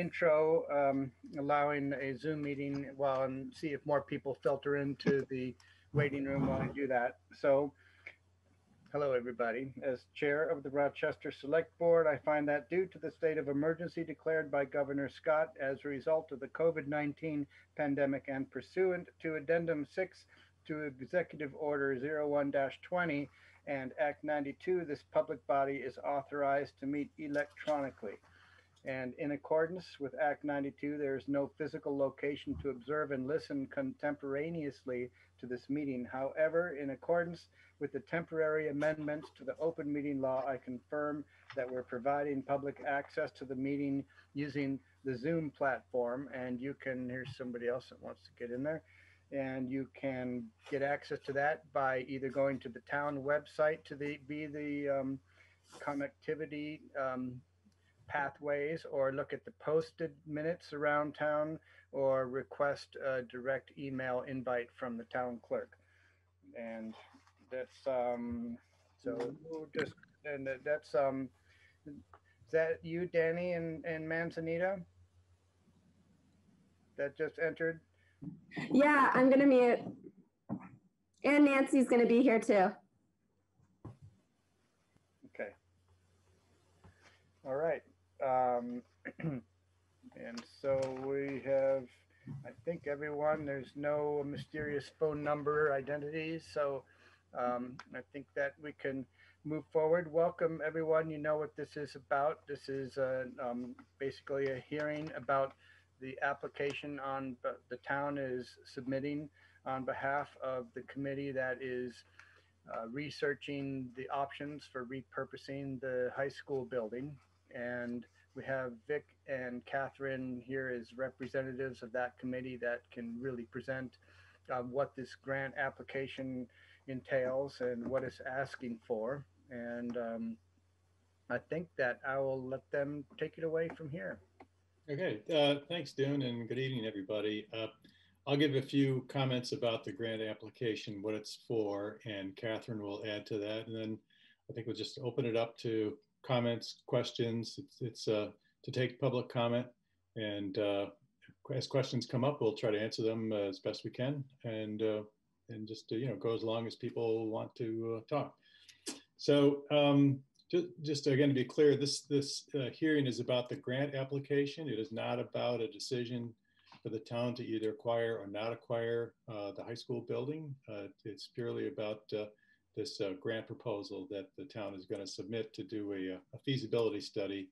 intro, um, allowing a Zoom meeting while and see if more people filter into the waiting room while I do that. So, hello everybody. As chair of the Rochester Select Board, I find that due to the state of emergency declared by Governor Scott as a result of the COVID-19 pandemic and pursuant to Addendum 6 to Executive Order 01-20 and Act 92, this public body is authorized to meet electronically. And in accordance with Act 92, there is no physical location to observe and listen contemporaneously to this meeting. However, in accordance with the temporary amendments to the open meeting law, I confirm that we're providing public access to the meeting using the Zoom platform. And you can, here's somebody else that wants to get in there. And you can get access to that by either going to the town website to the, be the um, connectivity um, pathways or look at the posted minutes around town or request a direct email invite from the town clerk. And that's, um, so we'll just, and that- that's, um, is that you, Danny and, and Manzanita? That just entered? Yeah, I'm gonna mute. And Nancy's gonna be here too. Okay. All right. Um, and so we have, I think everyone, there's no mysterious phone number identities. So um, I think that we can move forward. Welcome, everyone. You know what this is about. This is um, basically a hearing about the application on the town is submitting on behalf of the committee that is uh, researching the options for repurposing the high school building. And we have Vic and Catherine here as representatives of that committee that can really present uh, what this grant application entails and what it's asking for. And um, I think that I will let them take it away from here. Okay, uh, thanks, Dune, and good evening, everybody. Uh, I'll give a few comments about the grant application, what it's for, and Catherine will add to that. And then I think we'll just open it up to comments, questions. It's, it's uh, to take public comment. And uh, as questions come up, we'll try to answer them as best we can. And, uh, and just, you know, go as long as people want to uh, talk. So um, just, just again to be clear, this this uh, hearing is about the grant application. It is not about a decision for the town to either acquire or not acquire the high school building. It's purely about this uh, grant proposal that the town is going to submit to do a, a feasibility study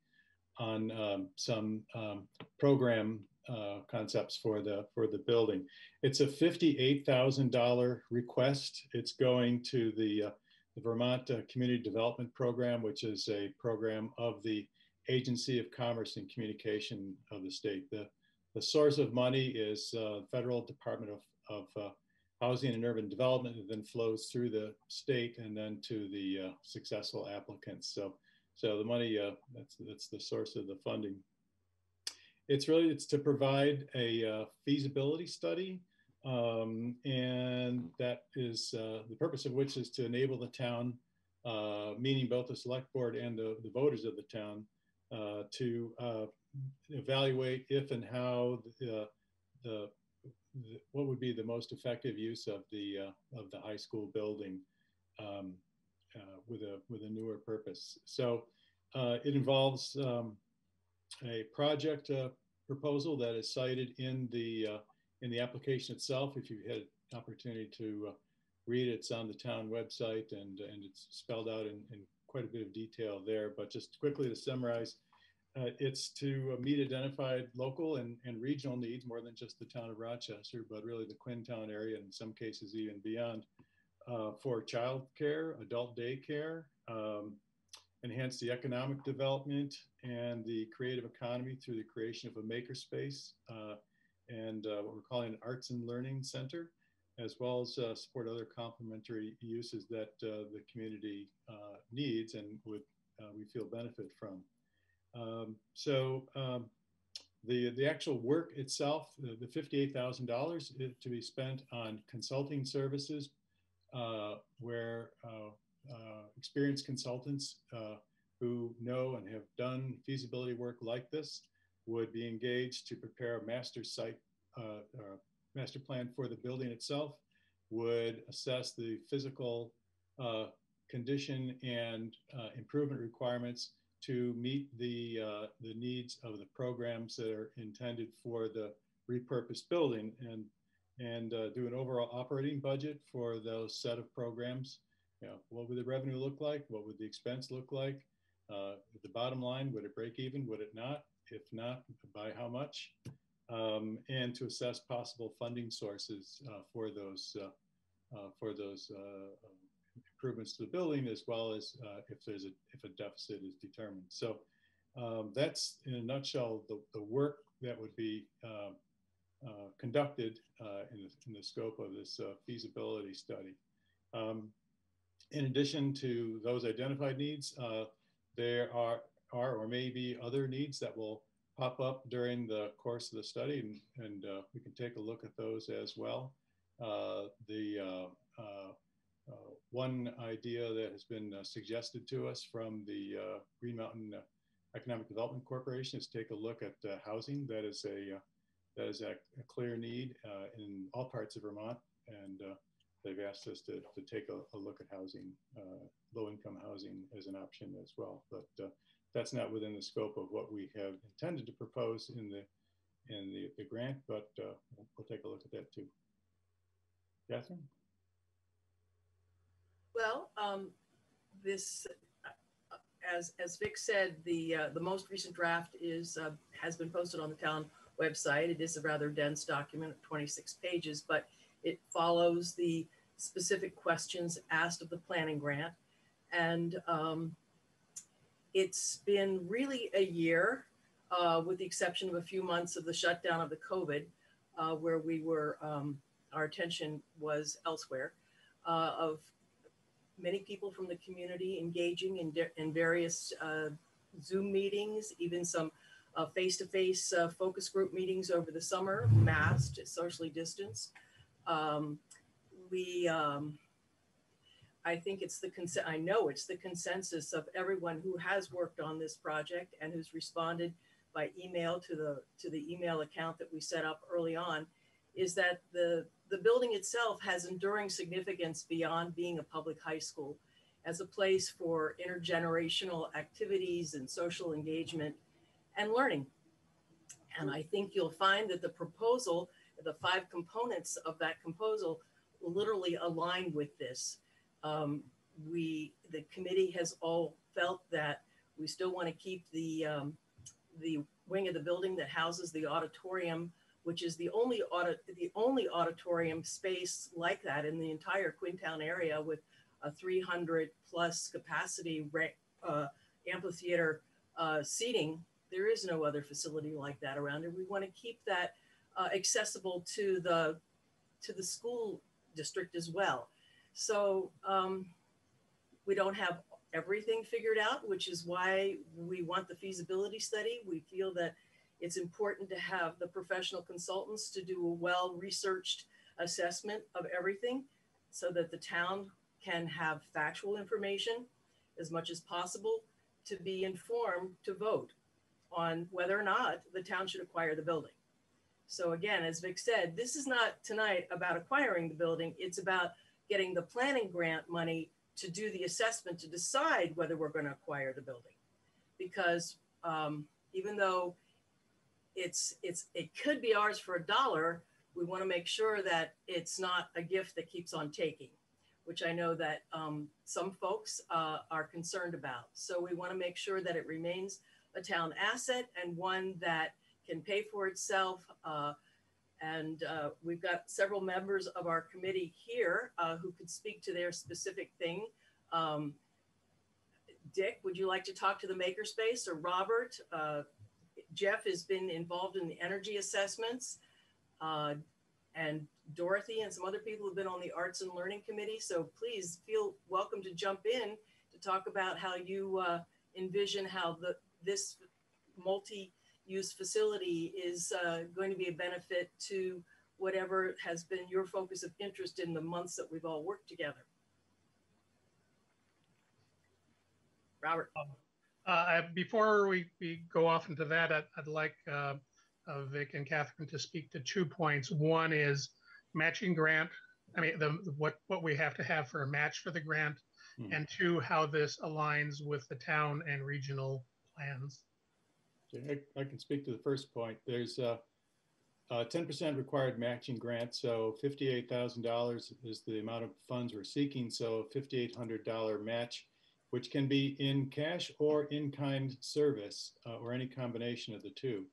on um, some um, program uh, concepts for the for the building. It's a fifty-eight thousand dollar request. It's going to the the Vermont uh, Community Development Program, which is a program of the Agency of Commerce and Communication of the state. The, the source of money is uh, Federal Department of, of uh, Housing and Urban Development, and then flows through the state and then to the uh, successful applicants. So, so the money uh, that's that's the source of the funding. It's really it's to provide a uh, feasibility study um, and that is uh, the purpose of which is to enable the town, uh, meaning both the select board and the, the voters of the town, uh, to evaluate if and how the, the, the, what would be the most effective use of the uh, of the high school building um, uh, with a with a newer purpose. So it involves um, a project proposal that is cited in the in the application itself, if you've had an opportunity to uh, read it, it's on the town website and, and it's spelled out in, in quite a bit of detail there. But just quickly to summarize, uh, it's to uh, meet identified local and, and regional needs more than just the town of Rochester, but really the Quintown area, and in some cases even beyond, uh, for child care, adult daycare, um, enhance the economic development and the creative economy through the creation of a makerspace uh, and uh, what we're calling an arts and learning center, as well as uh, support other complementary uses that uh, the community uh, needs and would we feel benefit from. Um, so um, the, the actual work itself, the, the $58,000 to be spent on consulting services uh, where experienced consultants who know and have done feasibility work like this would be engaged to prepare a master site, uh, uh, master plan for the building itself, would assess the physical uh, condition and uh, improvement requirements to meet the, uh, the needs of the programs that are intended for the repurposed building and, and uh, do an overall operating budget for those set of programs. You know, what would the revenue look like? What would the expense look like? Uh, the bottom line, would it break even? Would it not? If not, by how much? Um, and to assess possible funding sources uh, for those uh, uh for those improvements to the building, as well as uh, if there's a if a deficit is determined. So um, that's in a nutshell the, the work that would be um, conducted in the, in, the, scope of this feasibility study. Um, in addition to those identified needs, there are, are or may be other needs that will pop up during the course of the study, and, and uh, we can take a look at those as well. Uh, the uh, uh, uh one idea that has been uh, suggested to us from the Green Mountain Economic Development Corporation is to take a look at housing. That is a that is a, a clear need in all parts of Vermont, and they've asked us to, to take a, a look at housing, uh, low income housing as an option as well. But uh, that's not within the scope of what we have intended to propose in the in the, the grant, but uh, we'll take a look at that too. Catherine? Well, um, this, uh, as as Vic said, the uh, the most recent draft is uh, has been posted on the town website. It is a rather dense document, 26 pages, but it follows the specific questions asked of the planning grant. And um, it's been really a year, uh, with the exception of a few months of the shutdown of the COVID, uh, where we were, um, our attention was elsewhere, uh, of many people from the community engaging in, in various uh, Zoom meetings, even some face to face focus group meetings over the summer, masked, socially distanced. Um, we, um, I think it's the consent, I know it's the consensus of everyone who has worked on this project and who's responded by email to the, to the email account that we set up early on, is that the, the building itself has enduring significance beyond being a public high school as a place for intergenerational activities and social engagement and learning. And I think you'll find that the proposal the five components of that proposal literally align with this. Um, we, the committee has all felt that we still want to keep the, um, the wing of the building that houses the auditorium, which is the only audit, the only auditorium space like that in the entire Quintown area with a 300 plus capacity uh, amphitheater uh, seating. There is no other facility like that around and We want to keep that uh, accessible to the to the school district as well. So um, we don't have everything figured out, which is why we want the feasibility study. We feel that it's important to have the professional consultants to do a well-researched assessment of everything so that the town can have factual information as much as possible to be informed to vote on whether or not the town should acquire the building. So again, as Vic said, this is not tonight about acquiring the building. It's about getting the planning grant money to do the assessment to decide whether we're going to acquire the building. Because um, even though it's it's it could be ours for a dollar, we want to make sure that it's not a gift that keeps on taking, which I know that um, some folks uh, are concerned about. So we want to make sure that it remains a town asset and one that can pay for itself. Uh, and uh, we've got several members of our committee here uh, who could speak to their specific thing. Um, Dick, would you like to talk to the makerspace or Robert? Jeff has been involved in the energy assessments uh, and Dorothy and some other people have been on the arts and learning committee. So please feel welcome to jump in to talk about how you uh, envision how the this multi use facility is uh, going to be a benefit to whatever has been your focus of interest in the months that we've all worked together. Robert. Uh, before we, we go off into that, I'd, I'd like uh, uh, Vic and Catherine to speak to two points. One is matching grant. I mean, the what what we have to have for a match for the grant, Hmm. and two, how this aligns with the town and regional plans. Okay, I I can speak to the first point. There's a ten percent required matching grant, so fifty-eight thousand dollars is the amount of funds we're seeking. So fifty-eight hundred dollar match, which can be in cash or in-kind service, uh, or any combination of the two.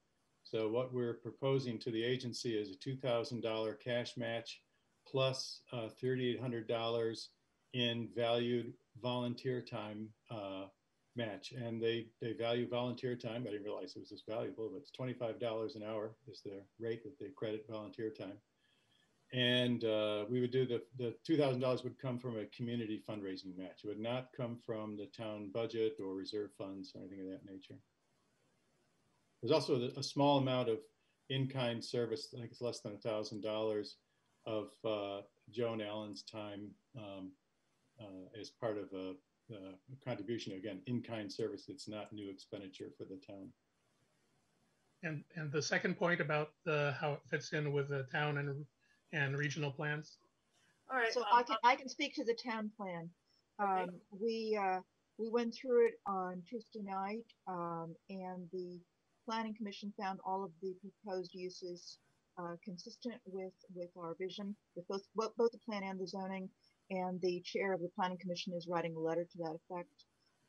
So what we're proposing to the agency is a two thousand dollar cash match plus uh, thirty-eight hundred dollars in valued volunteer time uh, match. And they they value volunteer time. I didn't realize it was this valuable but it's $25 an hour is the rate that they credit volunteer time and uh, we would do the the $2000 would come from a community fundraising match it would not come from the town budget or reserve funds or anything of that nature there's also a small amount of in-kind service i think it's less than a thousand dollars of uh, joan allen's time um, uh, as part of a uh, contribution, again, in-kind service. It's not new expenditure for the town. And and the second point about the how it fits in with the town and and regional plans. All right. So um, I can, I can speak to the town plan. Okay. Um, we, uh, we went through it on Tuesday night, um, and the planning commission found all of the proposed uses, uh, consistent with, with our vision, with both, both, both the plan and the zoning. And the chair of the planning commission is writing a letter to that effect.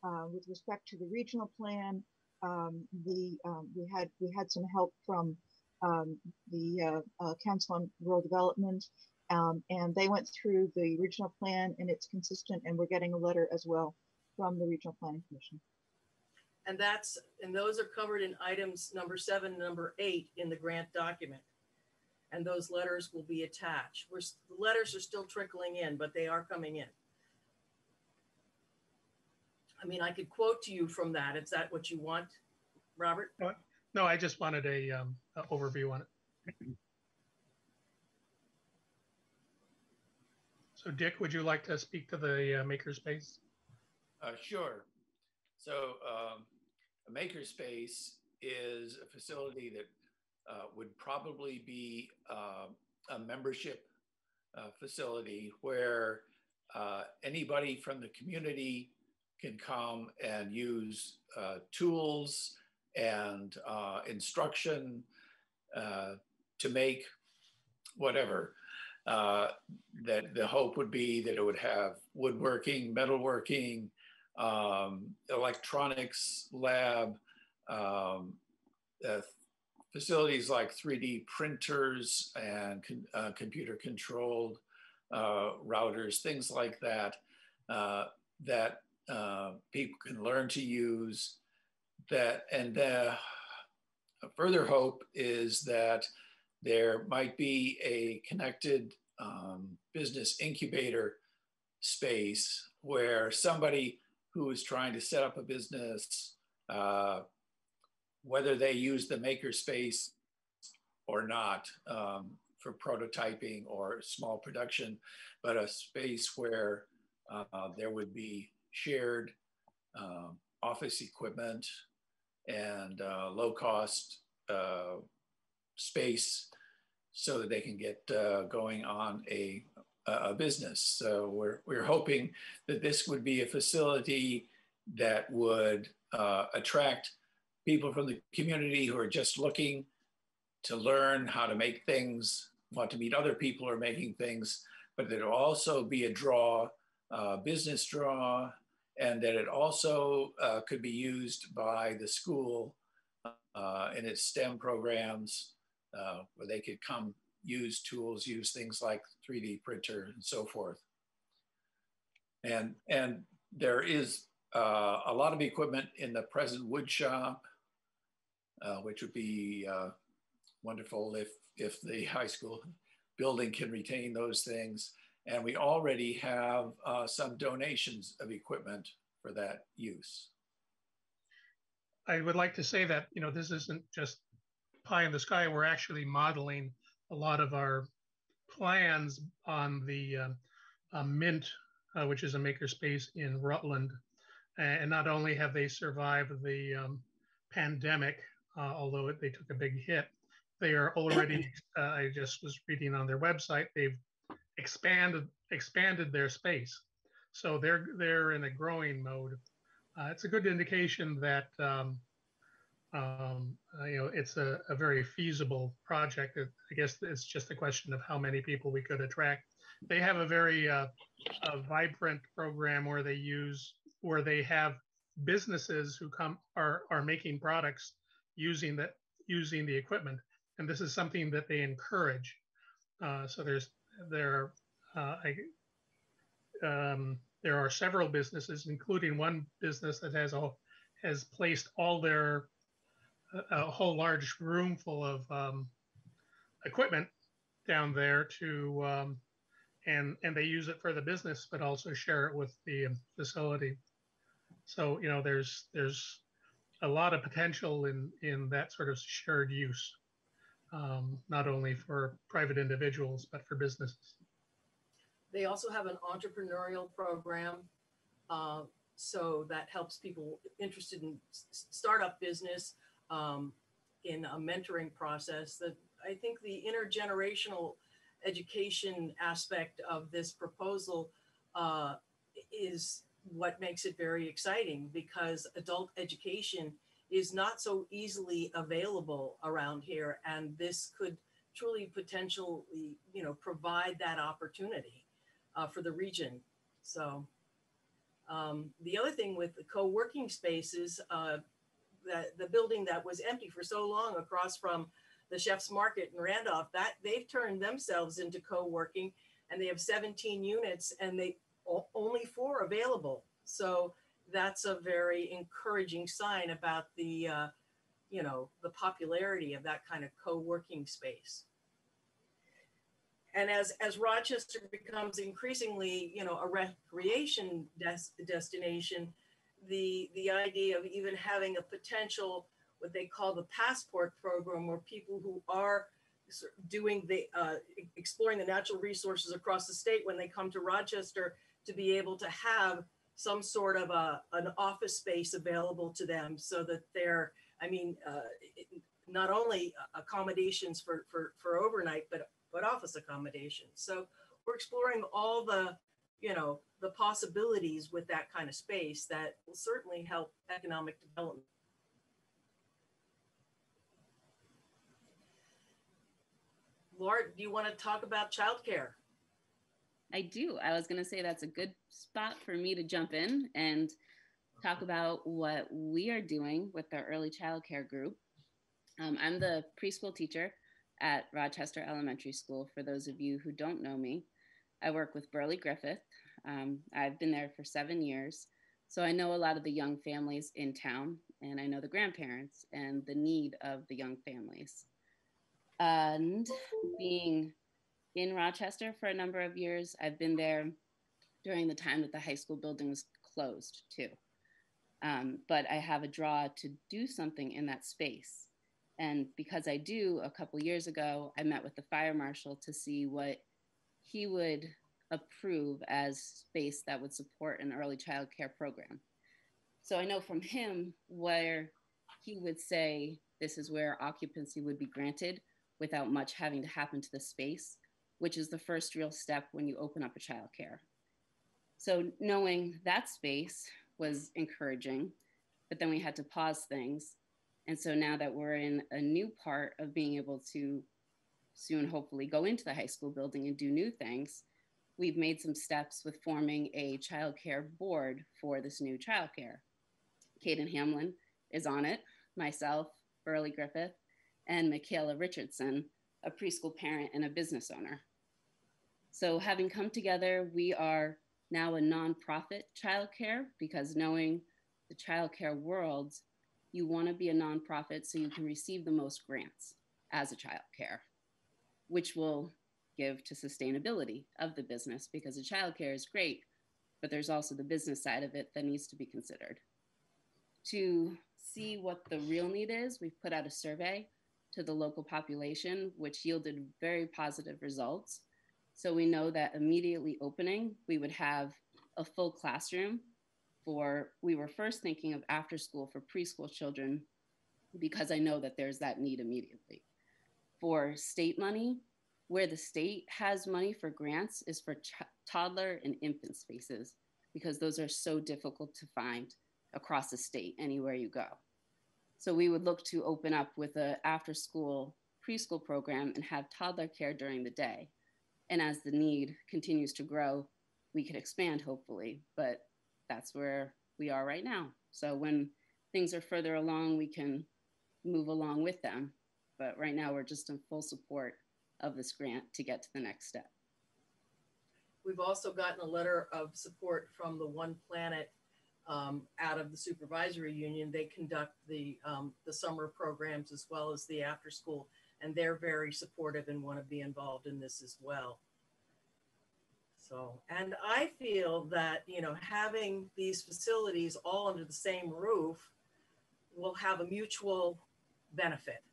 Uh, with respect to the regional plan, um, the, um, we had, we had some help from, um, the, uh, uh, Council on Rural Development um, and they went through the regional plan and it's consistent and we're getting a letter as well from the Regional Planning Commission. And that's, and those are covered in items number seven, and number eight in the grant document. And those letters will be attached. We're, the letters are still trickling in, but they are coming in. I mean, I could quote to you from that. Is that what you want, Robert? No, I just wanted a, um, overview on it. So Dick, would you like to speak to the uh, makerspace? Uh, sure. So um, a makerspace is a facility that uh, would probably be uh, a membership uh, facility where uh, anybody from the community can come and use uh, tools and uh, instruction uh, to make whatever. Uh, that the hope would be that it would have woodworking, metalworking, um, electronics lab, um, uh, facilities like 3D printers and con- uh, computer controlled uh, routers, things like that, that people can learn to use. That and the further hope is that there might be a connected um, business incubator space where somebody who is trying to set up a business, uh, whether they use the makerspace or not um, for prototyping or small production, but a space where uh, there would be shared um, office equipment and uh, low cost uh, space so that they can get uh, going on a, a business. So we're, we're hoping that this would be a facility that would uh, attract people from the community who are just looking to learn how to make things, want to meet other people who are making things, but that it will also be a draw, uh, business draw, and that it also uh, could be used by the school uh, in its STEM programs uh, where they could come use tools, use things like 3D printer and so forth. And, and there is uh, a lot of equipment in the present wood shop, uh, which would be uh, wonderful if, if the high school building can retain those things. And we already have uh, some donations of equipment for that use. I would like to say that, you know, this isn't just pie in the sky. We're actually modeling a lot of our plans on the um, uh, Mint, uh, which is a makerspace in Rutland. And not only have they survived the um, pandemic, uh, although they took a big hit, they are already. Uh, I just was reading on their website. They've expanded expanded their space, so they're they're in a growing mode. Uh, it's a good indication that um, um, you know it's a, a very feasible project. I guess it's just a question of how many people we could attract. They have a very uh, a vibrant program where they use where they have businesses who come are are making products using that using the equipment, and this is something that they encourage. Uh, so there's there uh, I, um, there are several businesses, including one business that has a has placed all their a whole large room full of um, equipment down there to um, and and they use it for the business, but also share it with the facility. So you know, there's there's a lot of potential in in that sort of shared use, um, not only for private individuals but for businesses. They also have an entrepreneurial program, uh, so that helps people interested in startup business um, in a mentoring process. That I think the intergenerational education aspect of this proposal uh, is what makes it very exciting because adult education is not so easily available around here and this could truly potentially you know provide that opportunity uh, for the region so um, the other thing with the co-working spaces uh, that the building that was empty for so long across from the chef's market in randolph that they've turned themselves into co-working and they have 17 units and they only four available. So that's a very encouraging sign about the, uh, you know, the popularity of that kind of co-working space. And as, as Rochester becomes increasingly, you know, a recreation des- destination, the, the idea of even having a potential, what they call the passport program, where people who are doing the uh, exploring the natural resources across the state when they come to Rochester to be able to have some sort of a, an office space available to them so that they're, I mean, uh, not only accommodations for, for, for overnight, but, but office accommodations. So we're exploring all the, you know, the possibilities with that kind of space that will certainly help economic development. Laura, do you want to talk about childcare? I do. I was going to say that's a good spot for me to jump in and talk about what we are doing with our early child care group. Um, I'm the preschool teacher at Rochester Elementary School. For those of you who don't know me, I work with Burley Griffith. Um, I've been there for seven years. So I know a lot of the young families in town, and I know the grandparents and the need of the young families. And being in Rochester for a number of years. I've been there during the time that the high school building was closed too. Um, but I have a draw to do something in that space. And because I do, a couple years ago, I met with the fire marshal to see what he would approve as space that would support an early child care program. So I know from him where he would say this is where occupancy would be granted without much having to happen to the space which is the first real step when you open up a childcare. So knowing that space was encouraging, but then we had to pause things. And so now that we're in a new part of being able to soon hopefully go into the high school building and do new things, we've made some steps with forming a childcare board for this new childcare. Kaden Hamlin is on it, myself, Burley Griffith, and Michaela Richardson, a preschool parent and a business owner. So, having come together, we are now a nonprofit childcare because knowing the childcare world, you want to be a nonprofit so you can receive the most grants as a childcare, which will give to sustainability of the business because the childcare is great, but there's also the business side of it that needs to be considered. To see what the real need is, we've put out a survey to the local population, which yielded very positive results. So we know that immediately opening, we would have a full classroom for, we were first thinking of after school for preschool children because I know that there's that need immediately. For state money, where the state has money for grants is for toddler and infant spaces because those are so difficult to find across the state anywhere you go. So we would look to open up with a after school preschool program and have toddler care during the day. And as the need continues to grow, we could expand hopefully, but that's where we are right now. So when things are further along, we can move along with them. But right now, we're just in full support of this grant to get to the next step. We've also gotten a letter of support from the One Planet um, out of the supervisory union. They conduct the um, the summer programs as well as the after school, and they're very supportive and want to be involved in this as well. So, and I feel that you know having these facilities all under the same roof will have a mutual benefit.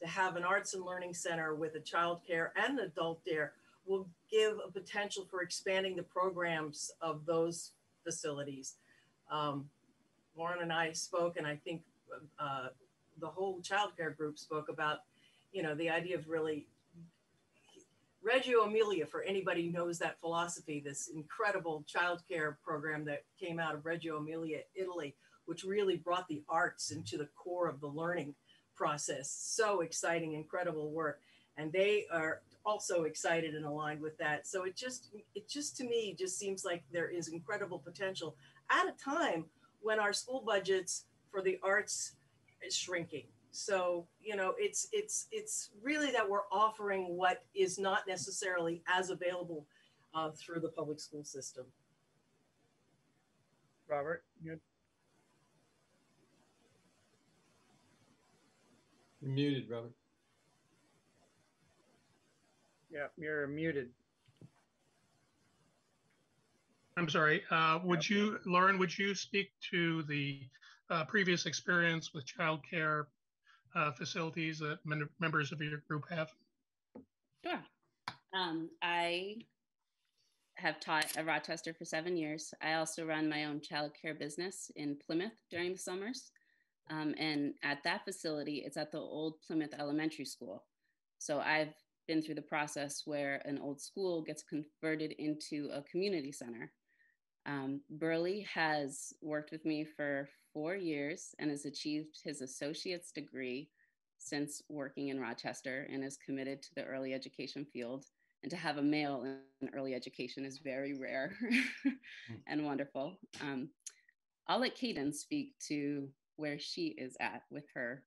To have an arts and learning center with a child care and adult care will give a potential for expanding the programs of those facilities. Um, Lauren and I spoke, and I think uh, the whole child care group spoke about, you know, the idea of really Reggio Emilia, for anybody who knows that philosophy, this incredible child care program that came out of Reggio Emilia, Italy, which really brought the arts into the core of the learning process. So exciting, incredible work. And they are also excited and aligned with that. So it just, it just to me just seems like there is incredible potential at a time when our school budgets for the arts is shrinking. So, you know, it's it's it's really that we're offering what is not necessarily as available uh, through the public school system. Robert, you You're muted, Robert. yeah, you're muted. I'm sorry. Uh, would you, Lauren, would you speak to the uh, previous experience with childcare uh, facilities that men- members of your group have? Sure. Um, I have taught at Rochester for seven years. I also run my own childcare business in Plymouth during the summers. Um, and at that facility, it's at the old Plymouth Elementary School. So I've been through the process where an old school gets converted into a community center. Um, Burley has worked with me for four years and has achieved his associate's degree since working in Rochester and is committed to the early education field. And to have a male in early education is very rare and wonderful. Um, I'll let Kaden speak to where she is at with her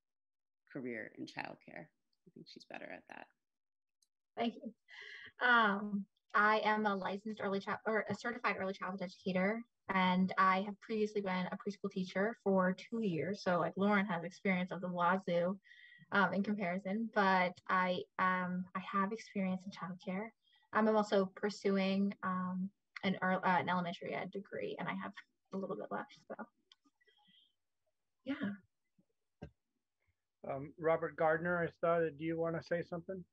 career in childcare. I think she's better at that. Thank you. Um, I am a licensed early child or a certified early childhood educator, and I have previously been a preschool teacher for two years. So, like Lauren has experience of the wazoo um, in comparison, but I um, I have experience in childcare. Um, I'm also pursuing um, an, uh, an elementary ed degree, and I have a little bit left. So, yeah. Um, Robert Gardner, I started. Do you want to say something?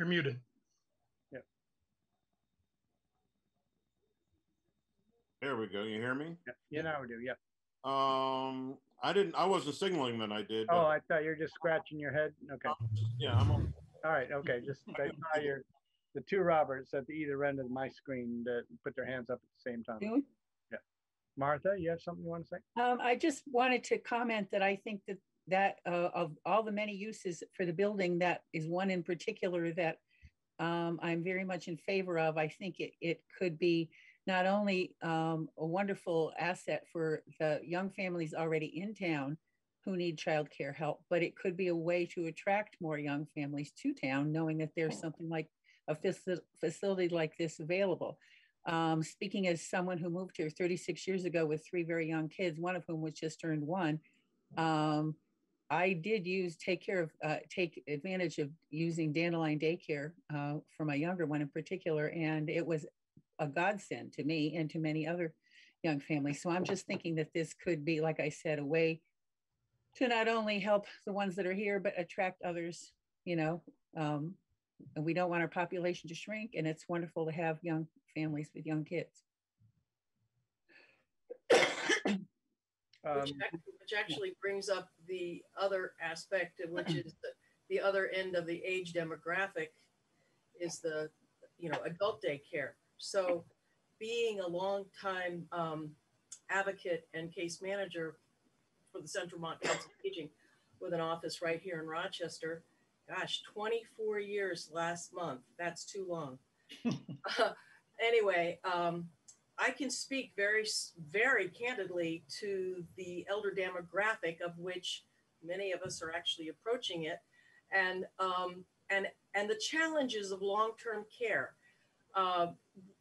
You're muted. Yeah. There we go. You hear me? Yeah, you know we do. Yeah. Um, I didn't. I wasn't signaling that I did. Oh, I thought you were just scratching your head. Okay. yeah, I'm. On. All right. Okay. Just I saw your the two Roberts at the either end of my screen that put their hands up at the same time. June? Yeah. Martha, you have something you want to say? Um, I just wanted to comment that I think that that uh, of all the many uses for the building, that is one in particular that um, I'm very much in favor of. I think it, it could be not only um, a wonderful asset for the young families already in town who need childcare help, but it could be a way to attract more young families to town, knowing that there's something like a faci- facility like this available. Um, speaking as someone who moved here 36 years ago with three very young kids, one of whom was just turned one, um, I did use take care of uh, take advantage of using Dandelion Daycare uh, for my younger one in particular, and it was a godsend to me and to many other young families. So I'm just thinking that this could be, like I said, a way to not only help the ones that are here, but attract others. You know, um, and we don't want our population to shrink, and it's wonderful to have young families with young kids. Um, Which, ac- which actually brings up the other aspect, which is the, the other end of the age demographic is the, you know, adult daycare. So being a longtime um, advocate and case manager for the Central Vermont Council of Aging with an office right here in Rochester, gosh, 24 years last month. That's too long. anyway, um, I can speak very, very candidly to the elder demographic of which many of us are actually approaching it, and um, and and the challenges of long-term care. Uh,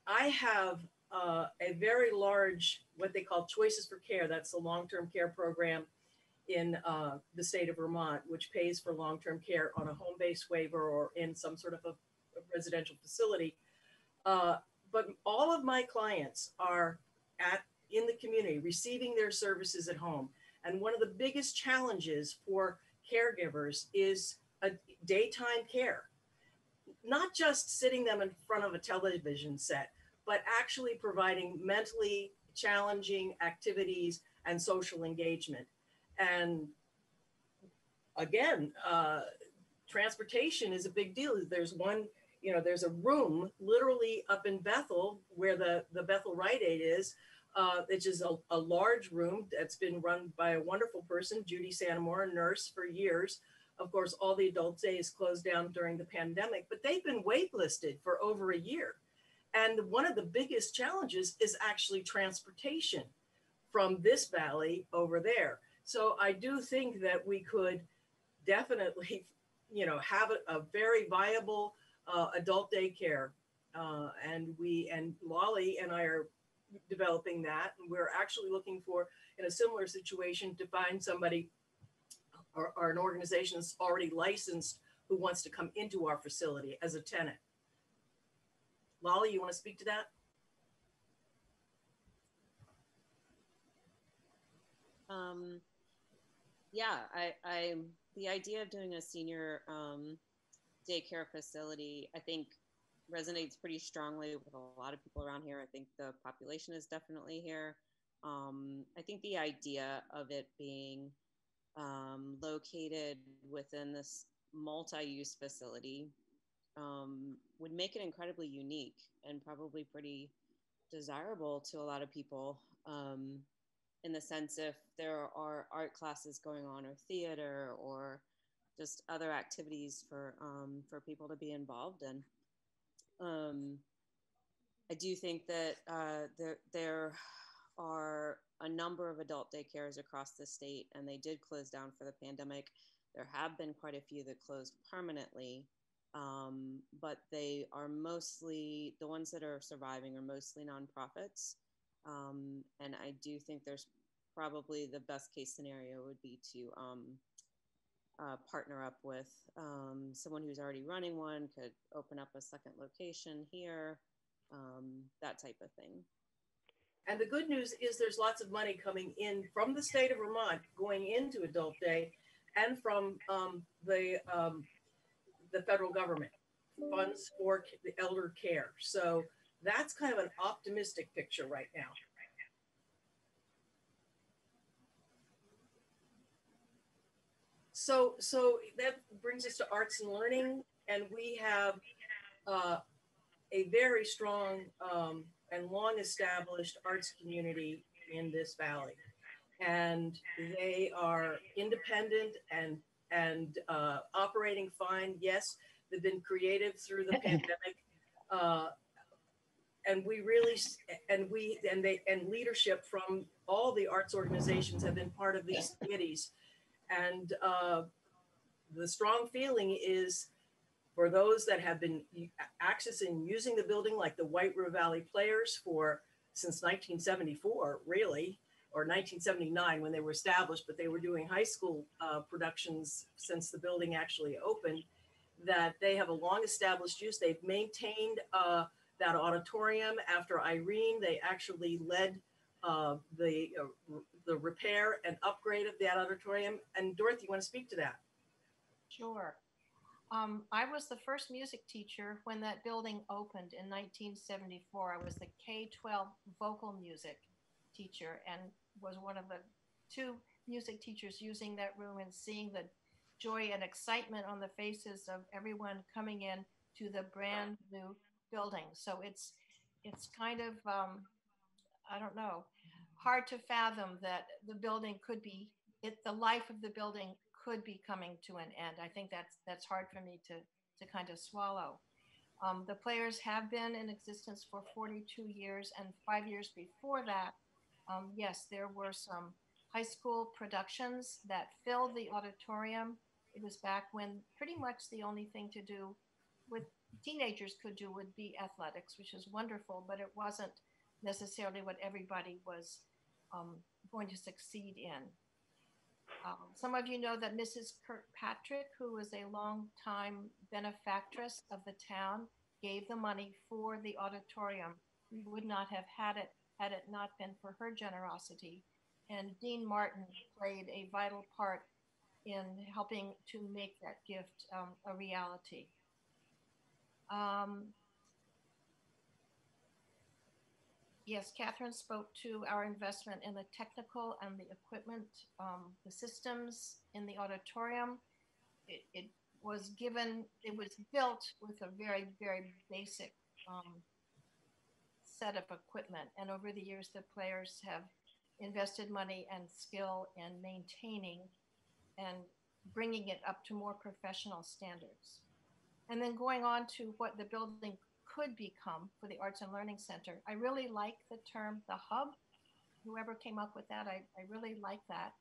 I have uh, a very large what they call Choices for Care. That's the long-term care program in uh, the state of Vermont, which pays for long-term care on a home-based waiver or in some sort of a, a residential facility. Uh, but all of my clients are at in the community receiving their services at home. And one of the biggest challenges for caregivers is a daytime care. Not just sitting them in front of a television set but actually providing mentally challenging activities and social engagement. And again uh, transportation is a big deal. There's one you know, there's a room literally up in Bethel where the, the Bethel Rite Aid is, uh, which is a, a large room that's been run by a wonderful person, Judy Santamore, a nurse for years. Of course, all the adult days closed down during the pandemic, but they've been waitlisted for over a year. And one of the biggest challenges is actually transportation from this valley over there. So I do think that we could definitely, you know, have a, a very viable uh, adult daycare. Uh, and we and Lolly and I are developing that. And we're actually looking for, in a similar situation, to find somebody or, or an organization that's already licensed who wants to come into our facility as a tenant. Lolly, you want to speak to that? Um, yeah, I, I, the idea of doing a senior um, daycare facility, I think resonates pretty strongly with a lot of people around here. I think the population is definitely here. Um, I think the idea of it being um, located within this multi-use facility um, would make it incredibly unique and probably pretty desirable to a lot of people um, in the sense if there are art classes going on or theater or just other activities for um, for people to be involved in. Um, I do think that uh, there there are a number of adult daycares across the state, and they did close down for the pandemic. There have been quite a few that closed permanently, um, but they are mostly the ones that are surviving are mostly nonprofits. Um, and I do think there's probably the best case scenario would be to um, uh, partner up with um, someone who's already running one, could open up a second location here, um, that type of thing. And the good news is there's lots of money coming in from the state of Vermont going into Adult Day and from um, the, um, the federal government funds for the elder care. So that's kind of an optimistic picture right now. So, so that brings us to arts and learning, and we have uh, a very strong um, and long established arts community in this valley. And they are independent and, and uh, operating fine. Yes, they've been creative through the pandemic. Uh, and we really, and we, and they, and leadership from all the arts organizations have been part of these committees. And uh, the strong feeling is for those that have been accessing using the building like the White River Valley Players for since 1974, really, or 1979 when they were established, but they were doing high school uh, productions since the building actually opened, that they have a long established use. They've maintained uh, that auditorium after Irene. They actually led uh, the uh, the repair and upgrade of that auditorium. And Dorothy, you want to speak to that? Sure. Um, I was the first music teacher when that building opened in 1974. I was the K 12 vocal music teacher and was one of the two music teachers using that room and seeing the joy and excitement on the faces of everyone coming in to the brand new building. So it's it's kind of um, I don't know, hard to fathom that the building could be it the life of the building could be coming to an end. I think that's that's hard for me to to kind of swallow. Um, the players have been in existence for 42 years, and five years before that, um, yes, there were some high school productions that filled the auditorium. It was back when pretty much the only thing to do with teenagers could do would be athletics, which is wonderful, but it wasn't necessarily what everybody was um, going to succeed in. Um, some of you know that Mrs. Kirkpatrick, who was a long-time benefactress of the town, gave the money for the auditorium. We would not have had it had it not been for her generosity. And Dean Martin played a vital part in helping to make that gift um, a reality. Um, yes, Catherine spoke to our investment in the technical and the equipment, um, the systems in the auditorium. It, it, was given, it was built with a very, very basic um, set of equipment. And over the years, the players have invested money and skill in maintaining and bringing it up to more professional standards. And then going on to what the building could become for the Arts and Learning Center. I really like the term the hub. Whoever came up with that, I, I really like that.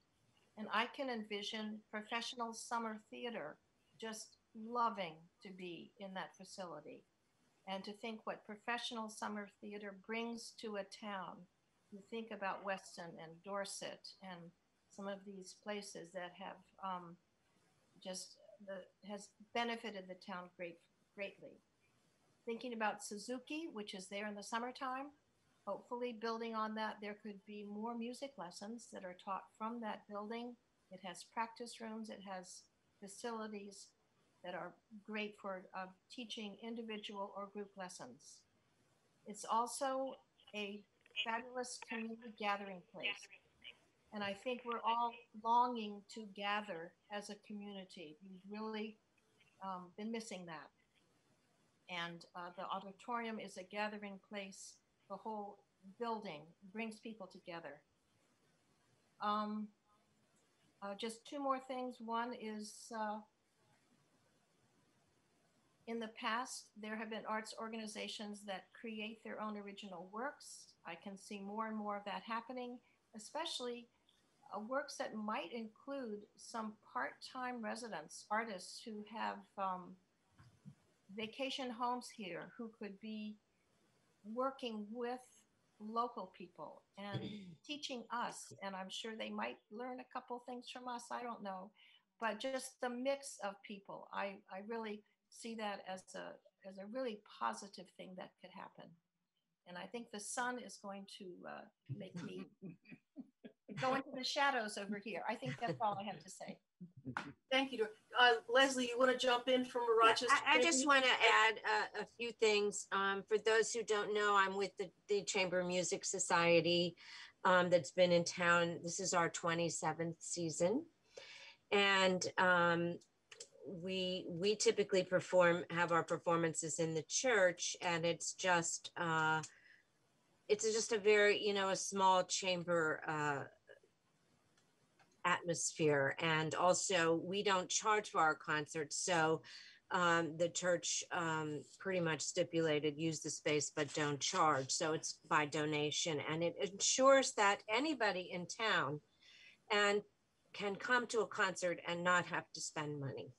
And I can envision professional summer theater just loving to be in that facility and to think what professional summer theater brings to a town. You think about Weston and Dorset and some of these places that have um, just the, has benefited the town great, greatly. Thinking about Suzuki, which is there in the summertime, hopefully building on that, there could be more music lessons that are taught from that building. It has practice rooms, it has facilities that are great for uh, teaching individual or group lessons. It's also a fabulous community gathering place. And I think we're all longing to gather as a community. We've really um, been missing that. And uh, the auditorium is a gathering place. The whole building brings people together. Um, uh, just two more things. One is uh, in the past, there have been arts organizations that create their own original works. I can see more and more of that happening, especially uh, works that might include some part-time residents, artists who have um, vacation homes here, who could be working with local people and teaching us. And I'm sure they might learn a couple things from us. I don't know, but just the mix of people, I, I really see that as a as a really positive thing that could happen. And I think the sun is going to uh, make me go into the shadows over here. I think that's all I have to say. Thank you. Uh, Leslie, you want to jump in from Rochester? Yeah, I, I, just want to add a, a few things. Um, for those who don't know, I'm with the, the Chamber Music Society um, that's been in town. This is our 27th season. And um, we we typically perform have our performances in the church and it's just uh it's just a very you know a small chamber uh atmosphere. And also we don't charge for our concerts. So um, the church um, pretty much stipulated use the space but don't charge. So it's by donation and it ensures that anybody in town and can come to a concert and not have to spend money.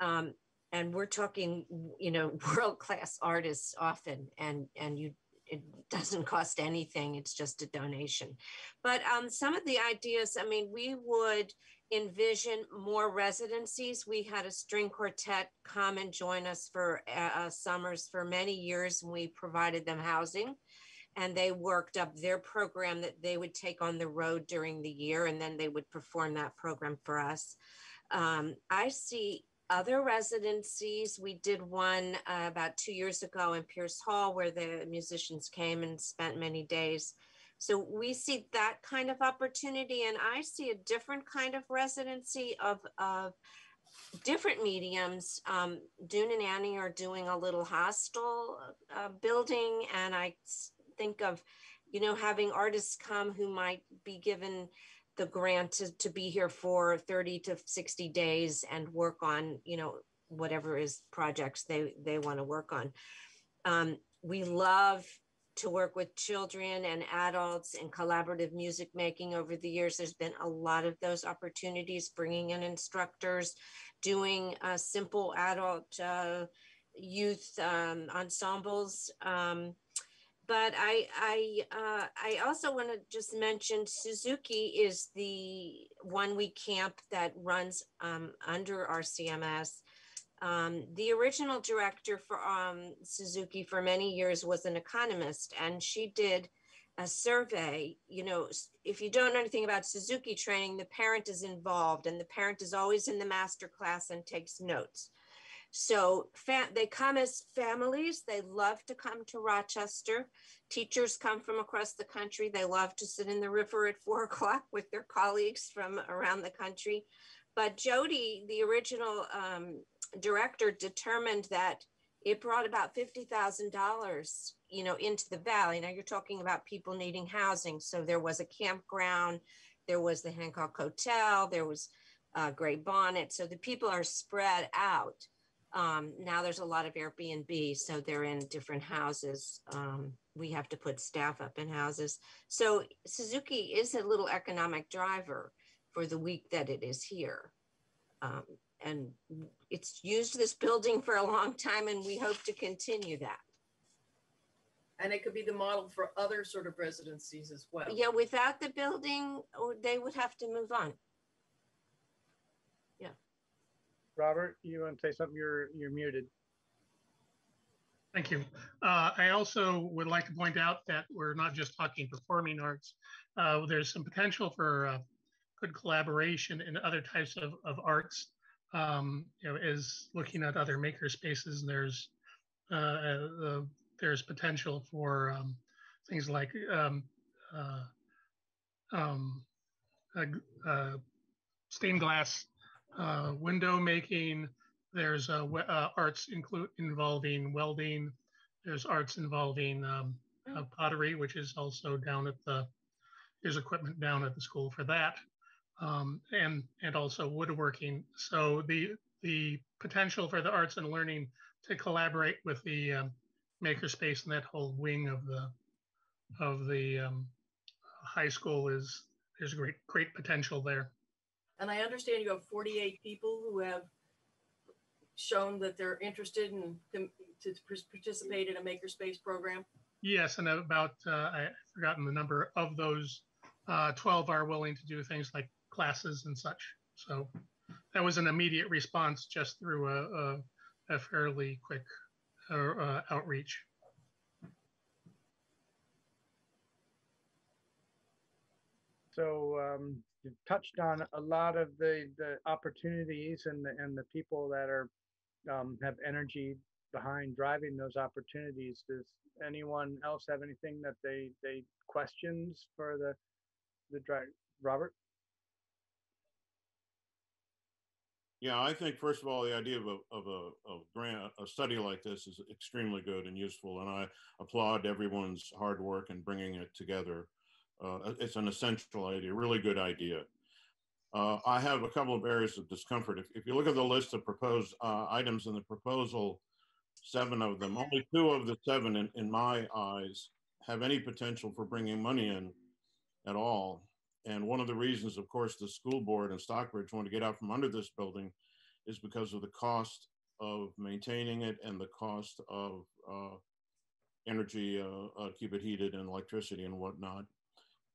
Um, and we're talking you know world class artists often and and you it doesn't cost anything it's just a donation. But um, some of the ideas i mean we would envision more residencies. We had a string quartet come and join us for uh, uh summers for many years and we provided them housing. And they worked up their program that they would take on the road during the year and then they would perform that program for us. Um, i see other residencies. We did one uh, about two years ago in Pierce Hall where the musicians came and spent many days So we see that kind of opportunity, and I see a different kind of residency of, of different mediums. Um, Dune and Annie are doing a little hostel uh, building, and I think of, you know, having artists come who might be given the grant to, to be here for 30 to 60 days and work on, you know, whatever is projects they, they want to work on. Um, we love to work with children and adults and collaborative music making over the years. There's been a lot of those opportunities, bringing in instructors, doing uh, simple adult uh, youth um, ensembles. Um, but I I uh, I also want to just mention Suzuki is the one week camp that runs um, under our CMS. Um, the original director for um, Suzuki for many years was an economist, and she did a survey. You know, if you don't know anything about Suzuki training, the parent is involved, and the parent is always in the master class and takes notes. So they come as families. They love to come to Rochester. Teachers come from across the country. They love to sit in the river at four o'clock with their colleagues from around the country. But Jody, the original um, director, determined that it brought about $50,000, you know, into the valley. Now you're talking about people needing housing. So there was a campground, there was the Hancock Hotel, there was uh, Gray Bonnet. So the people are spread out. Um, now there's a lot of Airbnb, so they're in different houses. Um, we have to put staff up in houses. So Suzuki is a little economic driver for the week that it is here. Um, and it's used this building for a long time and we hope to continue that. And it could be the model for other sort of residencies as well. Yeah, without the building, oh, they would have to move on. Yeah. Robert, you want to say something? You're you're muted. Thank you. Uh, I also would like to point out that we're not just talking performing arts. Uh, there's some potential for uh, good collaboration in other types of, of arts. Um, you know, is looking at other maker spaces. And there's uh, uh, there's potential for um, things like um, uh, um, stained glass window making, there's uh, uh, arts include involving welding. There's arts involving um, uh, pottery, which is also down at the. There's equipment down at the school for that, um, and and also woodworking. So the the potential for the arts and learning to collaborate with the um, makerspace and that whole wing of the of the um, high school is there's great great potential there. And I understand you have 48 people who have shown that they're interested in to participate in a makerspace program? Yes, and about uh, I've forgotten the number of those. Uh, Twelve are willing to do things like classes and such. So that was an immediate response just through a, a, a fairly quick uh, outreach. So um, you've touched on a lot of the, the opportunities and the, and the people that are um, have energy behind driving those opportunities. Does anyone else have anything that they they questions for the the drive? Robert. Yeah, I think first of all, the idea of a of a of grant a study like this is extremely good and useful, and I applaud everyone's hard work in bringing it together. Uh, it's an essential idea, really good idea. Uh, I have a couple of areas of discomfort. If, if you look at the list of proposed uh, items in the proposal, seven of them, only two of the seven, in, in my eyes, have any potential for bringing money in at all. And one of the reasons, of course, the school board and Stockbridge want to get out from under this building is because of the cost of maintaining it and the cost of uh, energy, uh, uh, keep it heated and electricity and whatnot.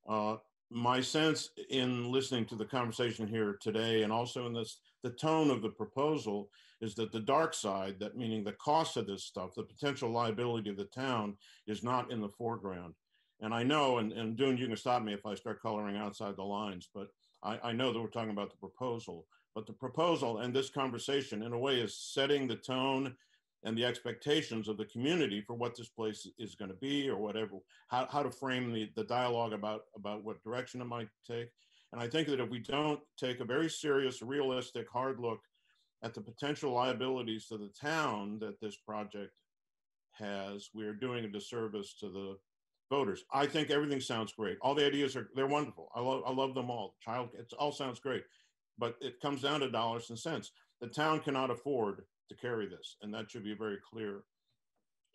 Uh, my sense in listening to the conversation here today and also in this the tone of the proposal is that the dark side that meaning the cost of this stuff the potential liability of the town is not in the foreground. And i know and, and Dune you can stop me if i start coloring outside the lines but I, I know that we're talking about the proposal. But the proposal and this conversation in a way is setting the tone and the expectations of the community for what this place is going to be or whatever, how, how to frame the, the dialogue about, about what direction it might take. And I think that if we don't take a very serious, realistic, hard look at the potential liabilities to the town that this project has, we are doing a disservice to the voters. I think everything sounds great. All the ideas are, they're wonderful. I love, I love them all. Child, it all sounds great, but it comes down to dollars and cents. The town cannot afford to carry this, and that should be very clear.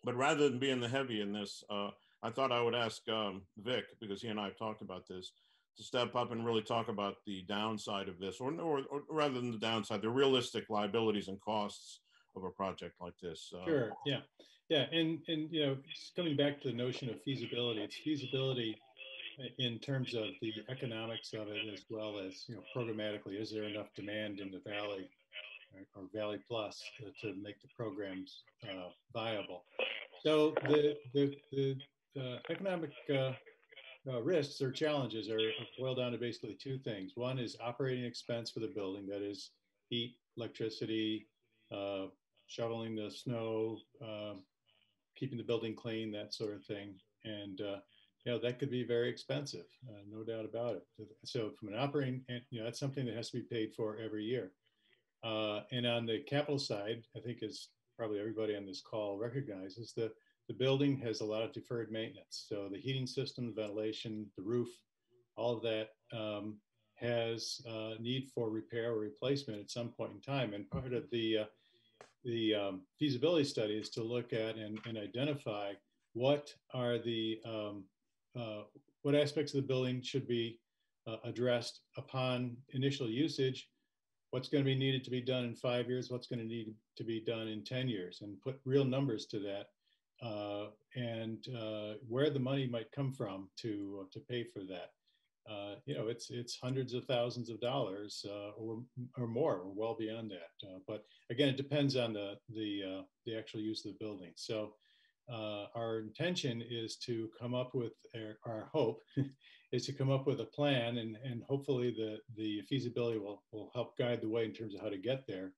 But rather than being the heavy in this, uh, I thought I would ask um, Vic, because he and I have talked about this, to step up and really talk about the downside of this, or, or, or rather than the downside, the realistic liabilities and costs of a project like this. Uh, sure. Yeah. Yeah. And, and, you know, coming back to the notion of feasibility, it's feasibility in terms of the economics of it, as well as, you know, programmatically, is there enough demand in the Valley or, Valley Plus to, to make the programs uh, viable? So the, the, the uh, economic uh, uh, risks or challenges are boiled down to basically two things. One is operating expense for the building, that is heat, electricity, uh, shoveling the snow, keeping the building clean, that sort of thing. And uh, you know that could be very expensive, uh, no doubt about it. So from an operating, you know, that's something that has to be paid for every year. Uh, and on the capital side, I think as probably everybody on this call recognizes, the the building has a lot of deferred maintenance. So the heating system, the ventilation, the roof, all of that um, has uh, need for repair or replacement at some point in time. And part of the uh, the um, feasibility study is to look at and, and identify what are the um, uh, what aspects of the building should be uh, addressed upon initial usage what's going to be needed to be done in five years what's going to need to be done in 10 years and put real numbers to that uh, and uh, where the money might come from to uh, to pay for that. Uh, you know, it's it's hundreds of thousands of dollars uh, or or more, or well beyond that. Uh, but again, it depends on the the the actual use of the building. So. Our intention is to come up with our, our hope is to come up with a plan and, and hopefully the, the feasibility will, will help guide the way in terms of how to get there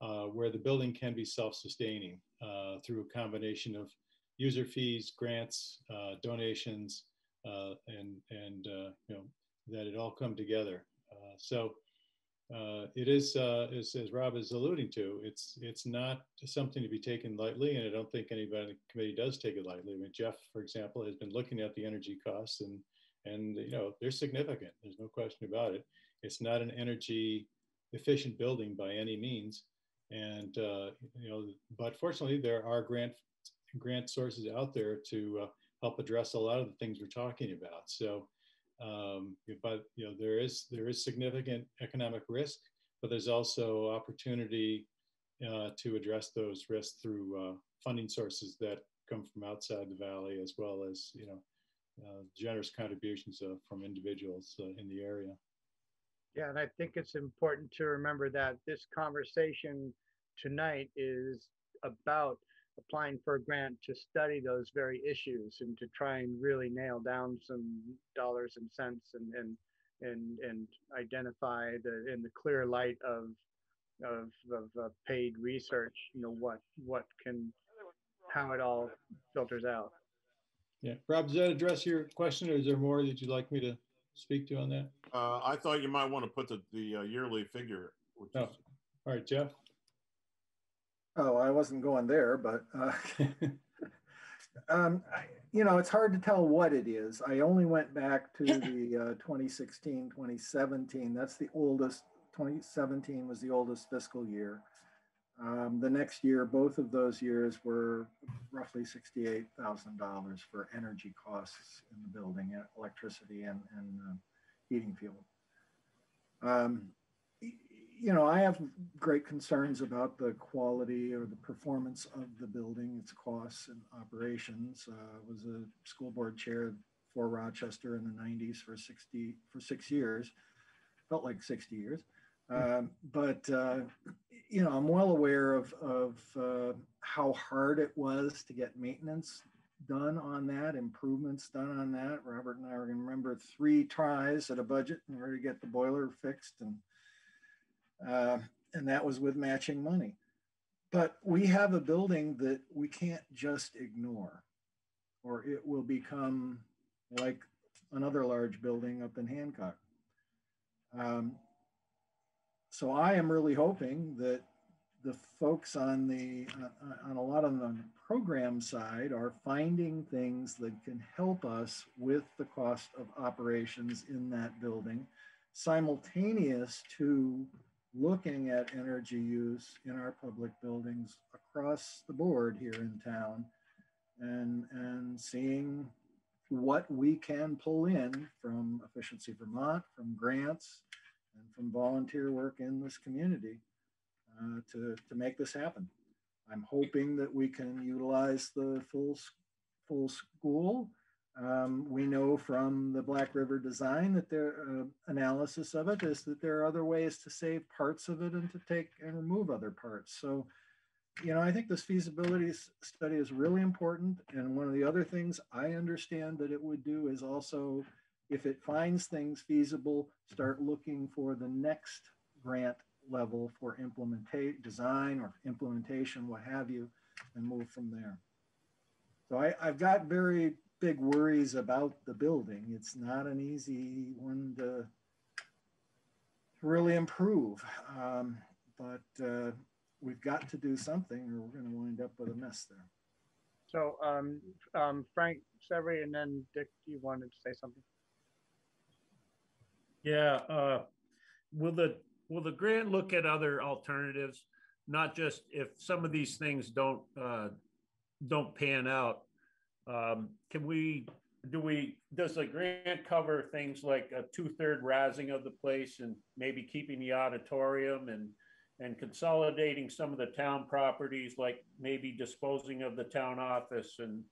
uh, where the building can be self-sustaining uh, through a combination of user fees, grants, uh, donations, uh, and and uh, you know that it all come together. Uh, it is, as, as Rob is alluding to, it's it's not something to be taken lightly, and I don't think anybody in the committee does take it lightly. I mean, Jeff, for example, has been looking at the energy costs, and and you know they're significant. There's no question about it. It's not an energy efficient building by any means and uh, you know, but fortunately, there are grant grant sources out there to uh, help address a lot of the things we're talking about. So, um, but you know, there is there is significant economic risk, but there's also opportunity uh, to address those risks through uh, funding sources that come from outside the valley, as well as you know, uh, generous contributions uh, from individuals in the area. Yeah, and I think it's important to remember that this conversation tonight is about applying for a grant to study those very issues and to try and really nail down some dollars and cents and and and, and identify the in the clear light of of, of uh, paid research you know what what can how it all filters out yeah rob does that address your question or is there more that you'd like me to speak to on that? Uh, I thought you might want to put the, the uh, yearly figure. Which oh. Is... All right, Jeff. Oh, I wasn't going there, but uh, um, I, you know, it's hard to tell what it is. I only went back to the uh, 2016, 2017. That's the oldest. 2017 was the oldest fiscal year. Um, the next year, both of those years were roughly $68,000 for energy costs in the building, electricity and, and uh, heating fuel. Um, you know, I have great concerns about the quality or the performance of the building, its costs and operations. Uh, was a school board chair for Rochester in the 90s for 60 for six years, felt like 60 years. Um, but uh, you know, I'm well aware of of uh, how hard it was to get maintenance done on that, improvements done on that. Robert and I are going to remember three tries at a budget in order to get the boiler fixed, and uh, and that was with matching money. but we have a building that we can't just ignore, or it will become like another large building up in Hancock. Um, so I am really hoping that the folks on the uh, on a lot of the program side are finding things that can help us with the cost of operations in that building, simultaneous to looking at energy use in our public buildings across the board here in town and, and seeing what we can pull in from Efficiency Vermont, from grants, and from volunteer work in this community uh, to, to make this happen. I'm hoping that we can utilize the full, full school um, we know from the Black River design that their uh, analysis of it is that there are other ways to save parts of it and to take and remove other parts. So, you know, I think this feasibility study is really important. And one of the other things I understand that it would do is also, if it finds things feasible, start looking for the next grant level for implementation, design or implementation, what have you, and move from there. So I, I've got very big worries about the building. It's not an easy one to really improve, um, but uh, we've got to do something or we're going to wind up with a mess there. So um, um, Frank Severy and then Dick, you wanted to say something? Yeah. Uh, will the will the grant look at other alternatives, not just if some of these things don't uh, don't pan out, um, can we, do we, does the grant cover things like a two-third razzing of the place and maybe keeping the auditorium and, and consolidating some of the town properties, like maybe disposing of the town office and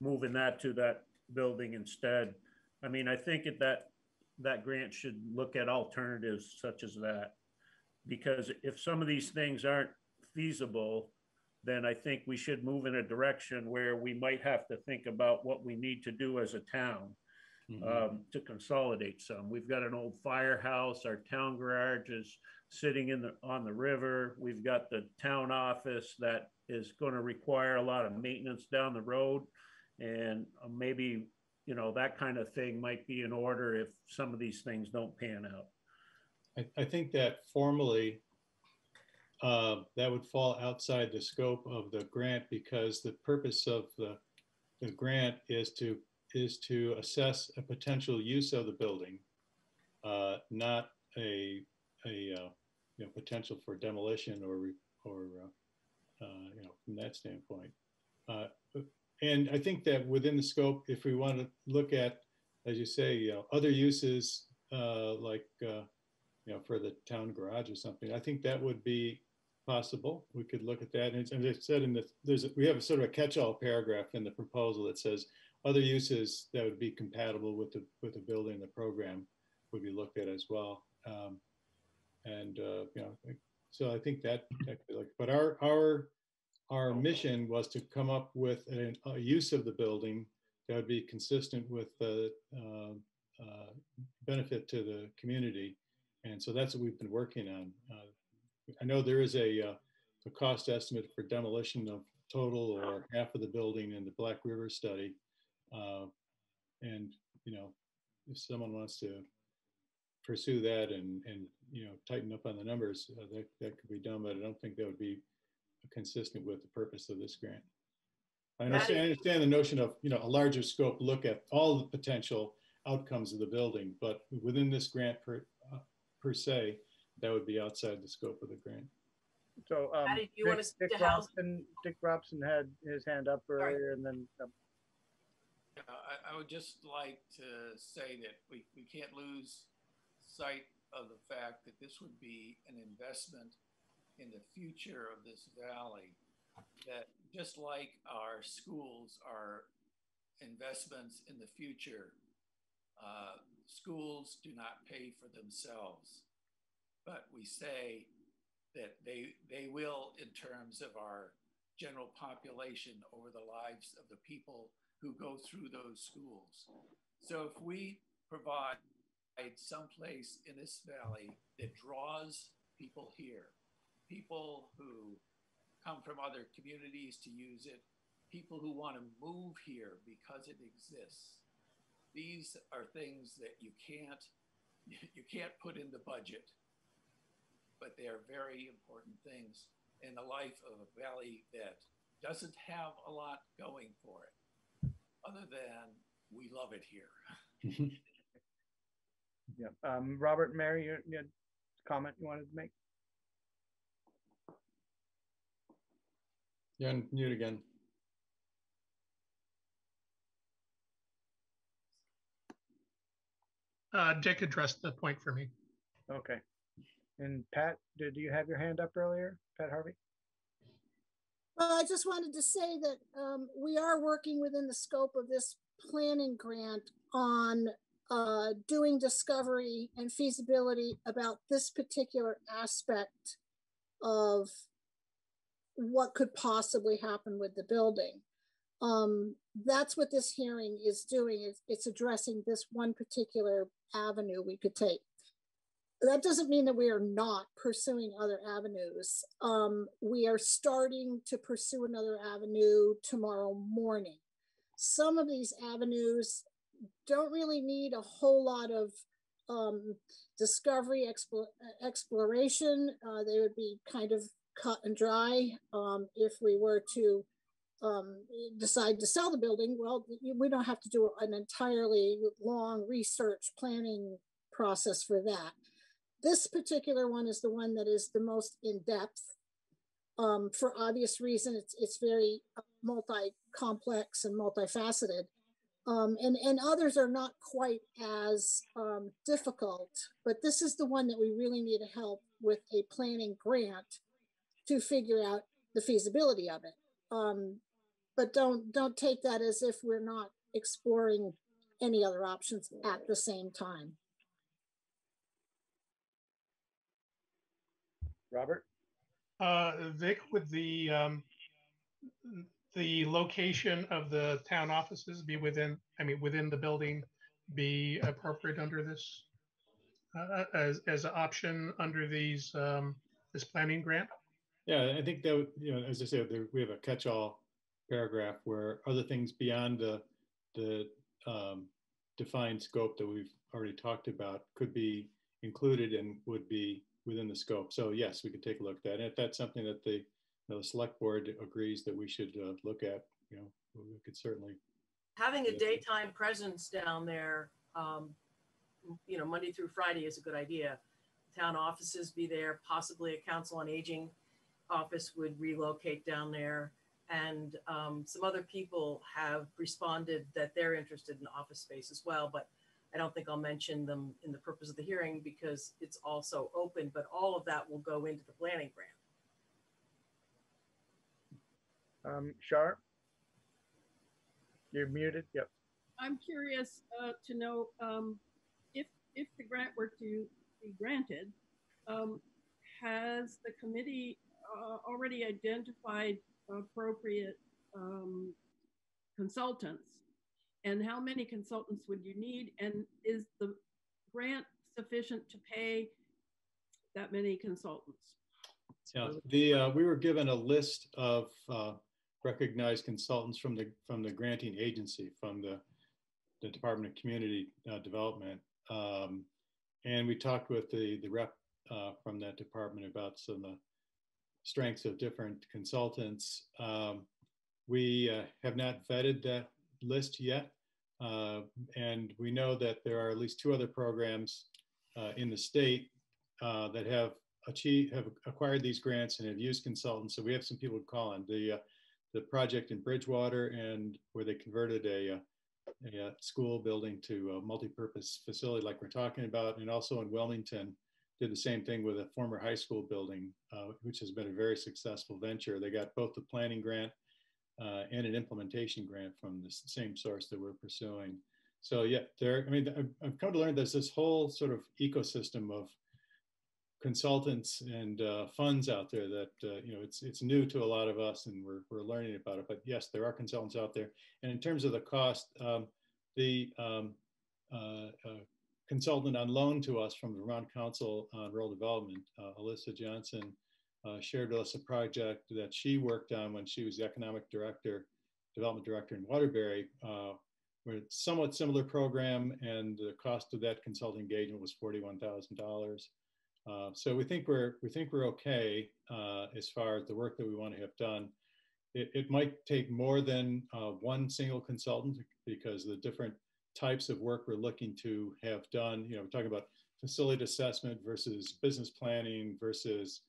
moving that to that building instead? I mean, I think that that grant should look at alternatives such as that. Because if some of these things aren't feasible, then I think we should move in a direction where we might have to think about what we need to do as a town mm-hmm. um, to consolidate some. We've got an old firehouse. Our town garage is sitting in the on the river. We've got the town office that is going to require a lot of maintenance down the road, and uh, maybe you know that kind of thing might be in order if some of these things don't pan out. I, I think that formally uh, that would fall outside the scope of the grant because the purpose of the, the grant is to is to assess a potential use of the building, uh, not a a uh, you know, potential for demolition or or uh, uh, you know from that standpoint. Uh, and I think that within the scope, if we want to look at, as you say, you know, other uses like you know for the town garage or something, I think that would be possible. We could look at that. And as I said in the, there's, a, we have a sort of a catch-all paragraph in the proposal that says other uses that would be compatible with the, with the building, the program would be looked at as well. Um, and, uh, you know, so I think that, that could be like, but our, our, our mission was to come up with a, a use of the building that would be consistent with the uh, uh, benefit to the community. And so that's what we've been working on. I know there is a, uh, a cost estimate for demolition of total or half of the building in the Black River study. Uh, and, you know, if someone wants to pursue that and, and you know, tighten up on the numbers, uh, that, that could be done, but I don't think that would be consistent with the purpose of this grant. I understand, I understand the notion of, you know, a larger scope look at all the potential outcomes of the building, but within this grant per, uh, per se, that would be outside the scope of the grant. So, um, Patty, you Dick, want to Dick Robson, Dick Robson had his hand up earlier, and then. Um, I, I, would just like to say that we, we can't lose sight of the fact that this would be an investment in the future of this valley. That just like our schools are investments in the future, uh, schools do not pay for themselves but we say that they they will in terms of our general population over the lives of the people who go through those schools. So if we provide some place in this valley that draws people here, people who come from other communities to use it, people who want to move here because it exists. These are things that you can't you can't put in the budget, but they are very important things in the life of a valley that doesn't have a lot going for it, other than we love it here. yeah. Um, Robert, Mary, you, you had a comment you wanted to make? You're on mute again. Uh, Dick addressed the point for me. Okay. And Pat, did you have your hand up earlier? Pat Harvey? Well, I just wanted to say that um, we are working within the scope of this planning grant on uh, doing discovery and feasibility about this particular aspect of what could possibly happen with the building. Um, that's what this hearing is doing. It's, it's addressing this one particular avenue we could take. That doesn't mean that we are not pursuing other avenues. Um, we are starting to pursue another avenue tomorrow morning. Some of these avenues don't really need a whole lot of um, discovery, expo exploration. Uh, they would be kind of cut and dry. Um, if we were to um, decide to sell the building, well, we don't have to do an entirely long research planning process for that. This particular one is the one that is the most in depth. Um, for obvious reason, it's, it's very multi-complex and multifaceted. Um, and, and others are not quite as um, difficult, but this is the one that we really need to help with a planning grant to figure out the feasibility of it. Um, but don't don't take that as if we're not exploring any other options at the same time. Robert? Uh, Vic, would the um, the location of the town offices be within, I mean, within the building be appropriate under this uh, as, as an option under these, um, this planning grant? Yeah, I think that, you know, as I said, there, we have a catch-all paragraph where other things beyond the, the um, defined scope that we've already talked about could be included and would be within the scope. So yes, we could take a look at that. And if that's something that the, you know, the select board agrees that we should uh, look at, you know, we could certainly. Having a daytime presence down there, um, you know, Monday through Friday is a good idea. Town offices be there, possibly a council on aging office would relocate down there. And um, some other people have responded that they're interested in office space as well, but I don't think I'll mention them in the purpose of the hearing because it's also open, but all of that will go into the planning grant. Um, Shar? You're muted, yep. I'm curious uh, to know um, if, if the grant were to be granted, um, has the committee uh, already identified appropriate um, consultants and how many consultants would you need? And is the grant sufficient to pay that many consultants? Yeah, the uh, we were given a list of uh, recognized consultants from the from the granting agency, from the the Department of Community uh, Development, um, and we talked with the the rep uh, from that department about some of the strengths of different consultants. Um, we uh, have not vetted that list yet. Uh, and we know that there are at least two other programs uh, in the state uh, that have achieved, have acquired these grants and have used consultants. So we have some people to call on. The, uh, the project in Bridgewater and where they converted a, uh, a, a school building to a multi-purpose facility like we're talking about, and also in Wilmington, did the same thing with a former high school building, uh, which has been a very successful venture. They got both the planning grant uh, and an implementation grant from the same source that we're pursuing. So yeah, there. I mean, I've, come to learn there's this whole sort of ecosystem of consultants and uh, funds out there that uh, you know it's it's new to a lot of us, and we're we're learning about it. But yes, there are consultants out there. And in terms of the cost, um, the um, uh, uh consultant on loan to us from the Vermont Council on Rural Development, uh, Alyssa Johnson, uh, shared with us a project that she worked on when she was the economic director, development director in Waterbury, uh, where it's somewhat similar program, and the cost of that consulting engagement was forty-one thousand dollars. Uh, so we think we're we think we're okay uh, as far as the work that we want to have done. It, it might take more than uh, one single consultant because the different types of work we're looking to have done. You know, we're talking about facility assessment versus business planning versus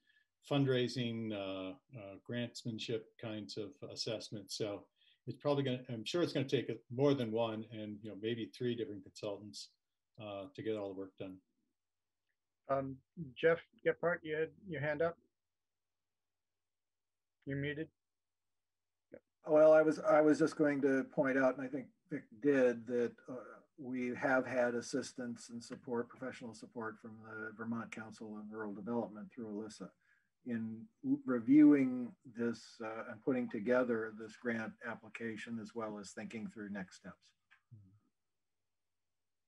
fundraising, uh, uh, grantsmanship kinds of assessments. So it's probably going to, I'm sure it's going to take more than one and, you know, maybe three different consultants uh, to get all the work done. Um, Jeff Gephardt, you had your hand up. You're muted. Well, I was I was just going to point out, and I think Vic did that uh, we have had assistance and support, professional support from the Vermont Council of Rural Development through Alyssa in reviewing this uh, and putting together this grant application as well as thinking through next steps.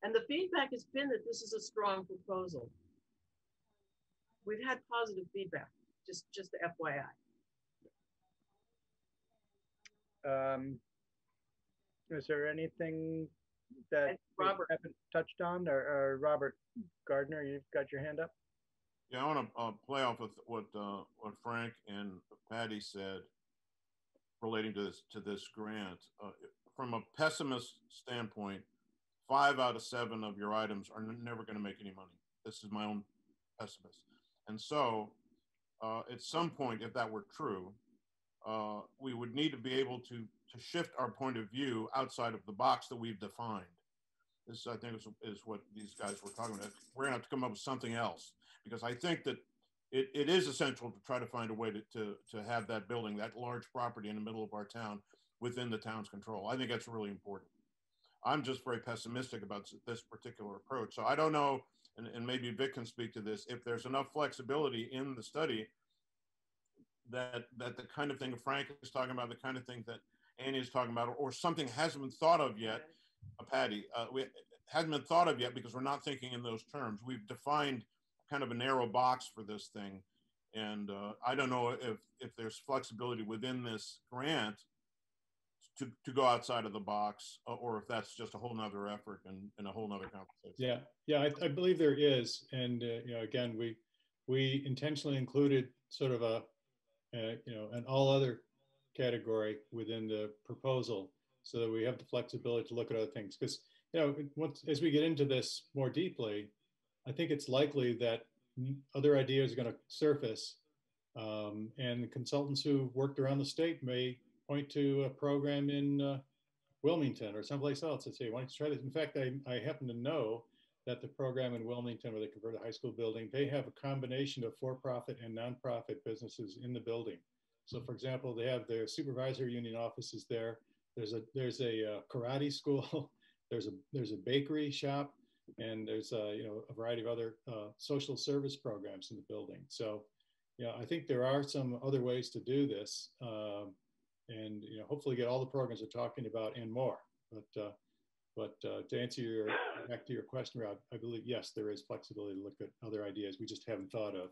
And the feedback has been that this is a strong proposal. We've had positive feedback, just just the FYI. Um, is there anything that Robert haven't touched on, or, or, Robert Gardner, you've got your hand up? Yeah, I want to uh, play off with what uh, what Frank and Patty said relating to this to this grant. Uh, from a pessimist standpoint, five out of seven of your items are never going to make any money. This is my own pessimist, and so uh, at some point, if that were true, uh, we would need to be able to to shift our point of view outside of the box that we've defined. This, I think, is, is what these guys were talking about. We're gonna have to come up with something else because I think that it, it is essential to try to find a way to, to, to have that building, that large property in the middle of our town within the town's control. I think that's really important. I'm just very pessimistic about this particular approach. So I don't know, and, and maybe Vic can speak to this, if there's enough flexibility in the study that that the kind of thing Frank is talking about, the kind of thing that Annie is talking about, or something hasn't been thought of yet, uh, Patty, uh, we hasn't been thought of yet because we're not thinking in those terms. We've defined kind of a narrow box for this thing, and uh, I don't know if if there's flexibility within this grant to, to go outside of the box, uh, or if that's just a whole nother effort and, and a whole nother conversation. Yeah, yeah, I, I believe there is, and uh, you know, again, we we intentionally included sort of a uh, you know, an all other category within the proposal so that we have the flexibility to look at other things. Because, you know, once, as we get into this more deeply, I think it's likely that other ideas are going to surface. Um, and consultants who worked around the state may point to a program in uh, Wilmington or someplace else and say, why don't you try this? In fact, I, I happen to know that the program in Wilmington, where they converted a high school building, they have a combination of for-profit and nonprofit businesses in the building. So, for example, they have their supervisor union offices there. There's a there's a uh, karate school. there's a there's a bakery shop, and there's a you know a variety of other uh, social service programs in the building. So, yeah, I think there are some other ways to do this, um, and you know hopefully get all the programs we're talking about and more. But uh, but uh, to answer your back to your question, Rob, I believe yes, there is flexibility to look at other ideas we just haven't thought of.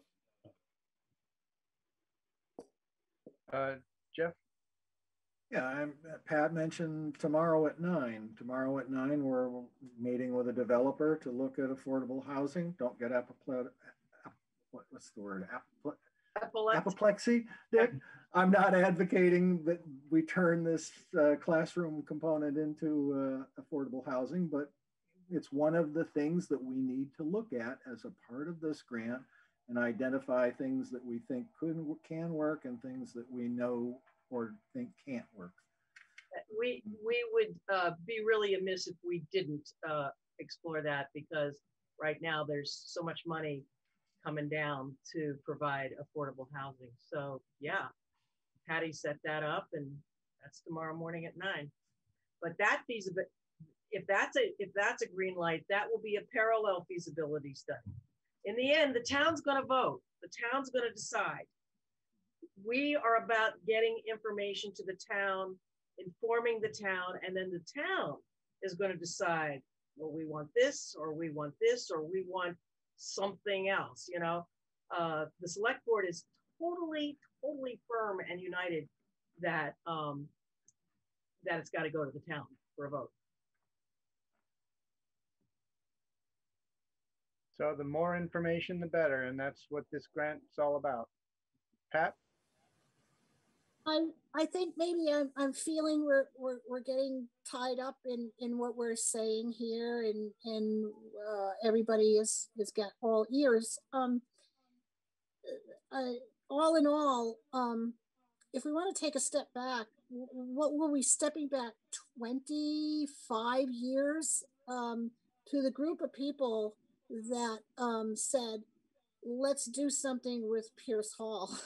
Uh, Jeff. Yeah, I'm, Pat mentioned tomorrow at nine. Tomorrow at nine, we're meeting with a developer to look at affordable housing. Don't get apoplectic. What, what's the word? Apoplexy. Apoplexy. Dick. I'm not advocating that we turn this uh, classroom component into uh, affordable housing, but it's one of the things that we need to look at as a part of this grant and identify things that we think could can work and things that we know or think can't work. We we would uh, be really amiss if we didn't uh, explore that because right now there's so much money coming down to provide affordable housing. So yeah, Patty set that up and that's tomorrow morning at nine. But that feasibility, if that's a if that's a green light, that will be a parallel feasibility study. In the end, the town's going to vote. The town's going to decide. We are about getting information to the town, informing the town, and then the town is going to decide, well, we want this, or we want this, or we want something else. You know, uh, the select board is totally, totally firm and united that um, that it's got to go to the town for a vote. So the more information, the better, and that's what this grant's all about. Pat? I I think maybe I'm I'm feeling we're we're we're getting tied up in in what we're saying here, and and uh, everybody is has got all ears. Um, uh, all in all, um, if we want to take a step back, what were we stepping back 25 years um, to the group of people that um, said, let's do something with Pierce Hall.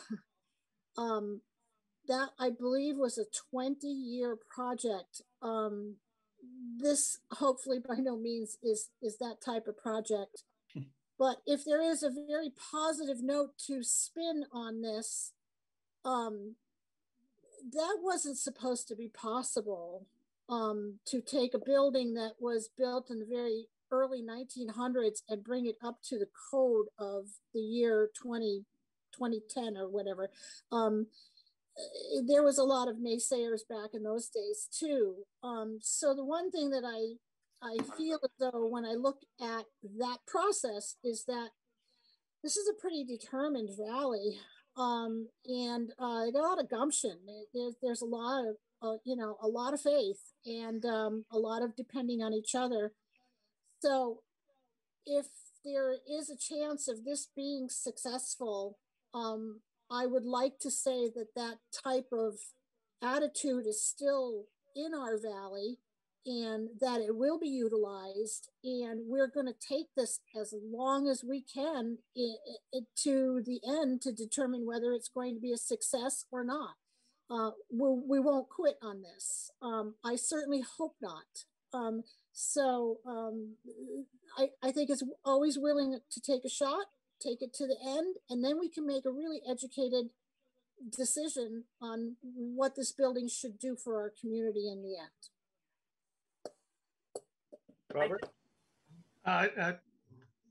um, that I believe was a 20 year project. Um, this hopefully by no means is, is that type of project. but if there is a very positive note to spin on this, um, that wasn't supposed to be possible um, to take a building that was built in the very early 1900s and bring it up to the code of the year 20, 2010 or whatever. Um, there was a lot of naysayers back in those days too. Um, so the one thing that I I feel though when I look at that process is that this is a pretty determined rally, um, and uh, a lot of gumption. There's there's a lot of uh, you know a lot of faith and um, a lot of depending on each other. So if there is a chance of this being successful, um, I would like to say that that type of attitude is still in our valley and that it will be utilized. And we're going to take this as long as we can to the end to determine whether it's going to be a success or not. Uh, we'll, we will not quit on this. Um, I certainly hope not. Um, so um, I, I think it's always willing to take a shot take it to the end, and then we can make a really educated decision on what this building should do for our community in the end. Robert? Uh, uh,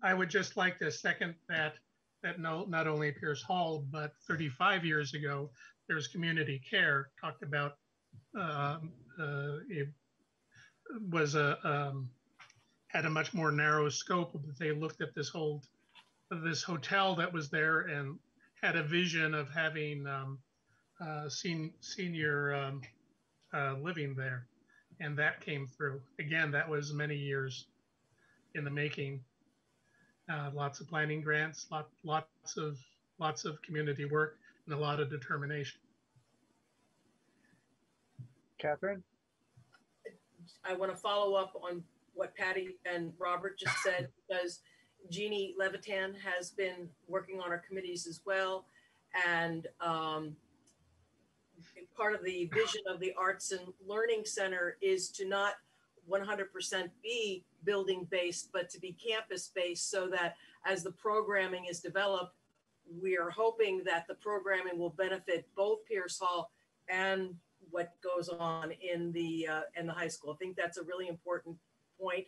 I would just like to second that that no, not only Pierce Hall, but 35 years ago, there's community care talked about um, uh, it was a um, had a much more narrow scope, but they looked at this whole this hotel that was there and had a vision of having um, uh, sen- senior um, uh, living there, and that came through. Again, that was many years in the making. Uh, lots of planning grants, lot, lots of lots of community work, and a lot of determination. Catherine, I want to follow up on what Patty and Robert just said because Jeannie Levitan has been working on our committees as well. And um, part of the vision of the Arts and Learning Center is to not 100% be building based, but to be campus based so that as the programming is developed, we are hoping that the programming will benefit both Pierce Hall and what goes on in the uh, in the high school. I think that's a really important point.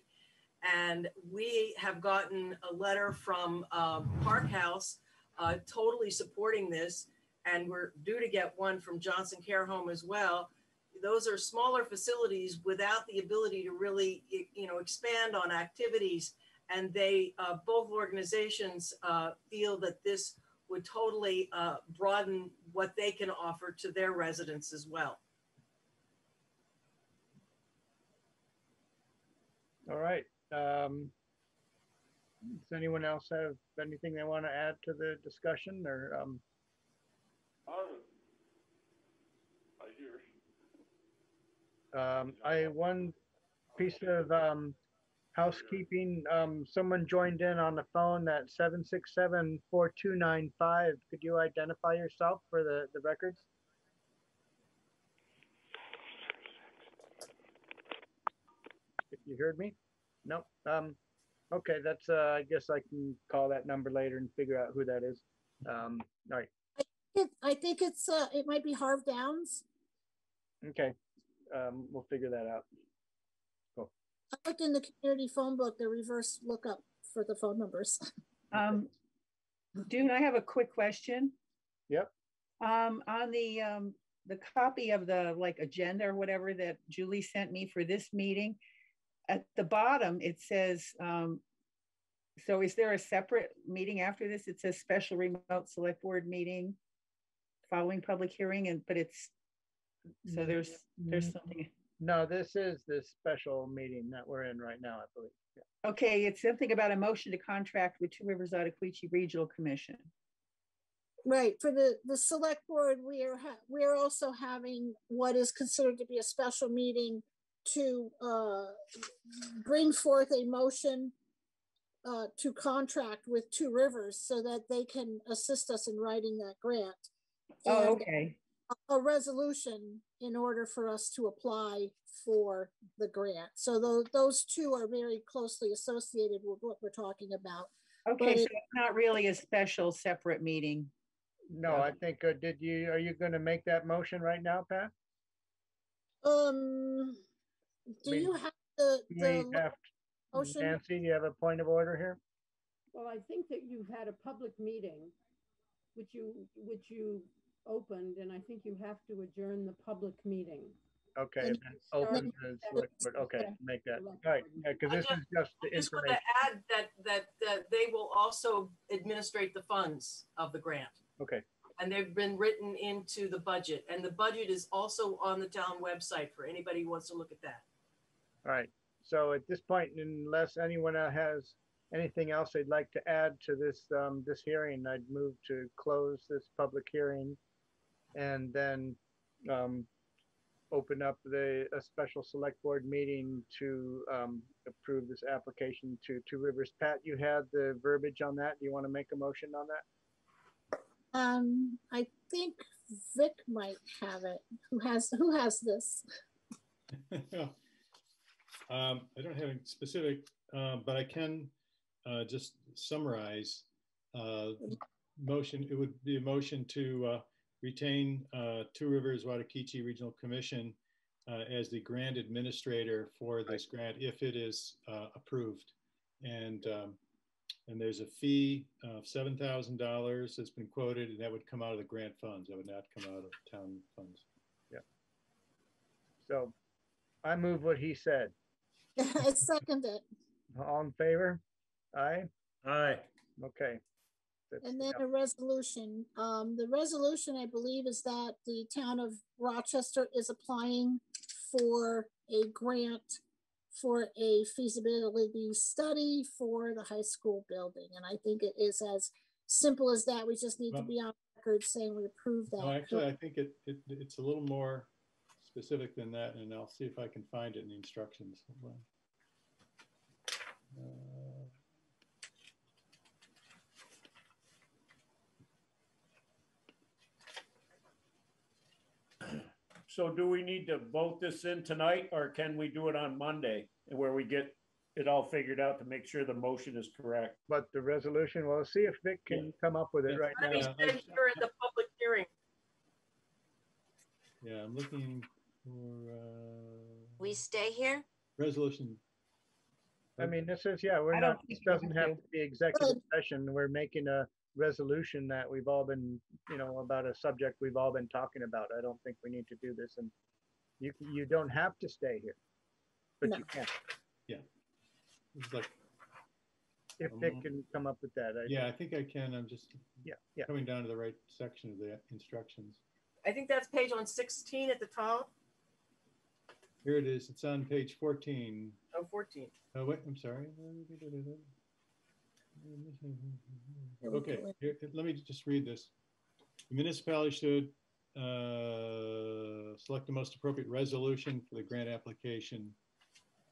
And we have gotten a letter from um, Park House uh, totally supporting this. And we're due to get one from Johnson Care Home as well. Those are smaller facilities without the ability to really, you know, expand on activities. And they, uh, both organizations uh, feel that this would totally uh, broaden what they can offer to their residents as well. All right. Um, does anyone else have anything they want to add to the discussion or? Um, um, I one piece of um, housekeeping. Um, someone joined in on the phone at seven six seven four two nine five. Could you identify yourself for the the records? If you heard me. Nope. Um, okay, that's, uh, I guess I can call that number later and figure out who that is. Um, all right. It, I think it's, uh, it might be Harv Downs. Okay. Um, we'll figure that out. Cool. I looked in the community phone book, the reverse lookup for the phone numbers. Um, Dune, I have a quick question. Yep. Um, on the, um, the copy of the like agenda or whatever that Julie sent me for this meeting, at the bottom, it says, um, so is there a separate meeting after this? It says special remote select board meeting following public hearing and, but it's, so there's, there's something. No, this is the special meeting that we're in right now, I believe. Yeah. Okay, it's something about a motion to contract with Two Rivers Ottauquechee Regional Commission. Right, for the, the select board, we are, ha- we are also having what is considered to be a special meeting to uh, bring forth a motion uh, to contract with Two Rivers so that they can assist us in writing that grant. Oh, okay. a- A resolution in order for us to apply for the grant. So those, those two are very closely associated with what we're talking about. Okay, But so it- it's not really a special separate meeting. No, I think, uh, did you, are you going to make that motion right now, Pat? Um, do We- you have the, We the have, motion? Nancy, you have a point of order here? Well, I think that you've had a public meeting, which you, which you opened, and I think you have to adjourn the public meeting. Okay, And then start open with the select board. okay, make that, select right, board. yeah, because this just- is just the I just want to information. add that, that, that they will also administrate the funds of the grant. Okay, And they've been written into the budget and the budget is also on the town website for anybody who wants to look at that. All right. So at this point, unless anyone uh, has anything else they'd like to add to this, um, this hearing, I'd move to close this public hearing and then, um, open up the, a special select board meeting to, um, approve this application to Two Rivers. Pat, you had the verbiage on that. Do you want to make a motion on that? Um, I think Vic might have it. Who has, who has this? Um, I don't have any specific, uh, but I can uh, just summarize. Uh, motion, it would be a motion to uh, retain uh, Two Rivers Ottauquechee Regional Commission uh, as the grant administrator for this grant if it is uh, approved. And um, and there's a fee of seven thousand dollars that's been quoted, and that would come out of the grant funds. That would not come out of town funds. Yeah. So I move what he said. I second it. All in favor? Aye? Aye. Okay. That's- And then yeah. a resolution. Um, the resolution, I believe, is that the town of Rochester is applying for a grant for a feasibility study for the high school building. And I think it is as simple as that. We just need to be on record saying we approve that. No, actually, I think it, it, it's a little more specific than that, and I'll see if I can find it in the instructions. Uh, So do we need to vote this in tonight or can we do it on Monday where we get it all figured out to make sure the motion is correct? But the resolution, well, see if Vic can come up with it right Let me now. send here in the public hearing. Yeah, I'm looking for, uh, We stay here? resolution. I mean, this is, yeah, we're I don't not, think this we doesn't have have to be executive session. We're making a resolution that we've all been, you know, about a subject we've all been talking about. I don't think we need to do this and you, you don't have to stay here. But you No. can, It's like, if Vic can come up with that. I- yeah, I think I can. I'm just Yeah, yeah. coming down to the right section of the instructions. I think that's page on sixteen at the top, Here it is. It's on page 14. oh, 14. Oh, wait, I'm sorry. Okay, here, let me just read this. The municipality should uh, select the most appropriate resolution for the grant application.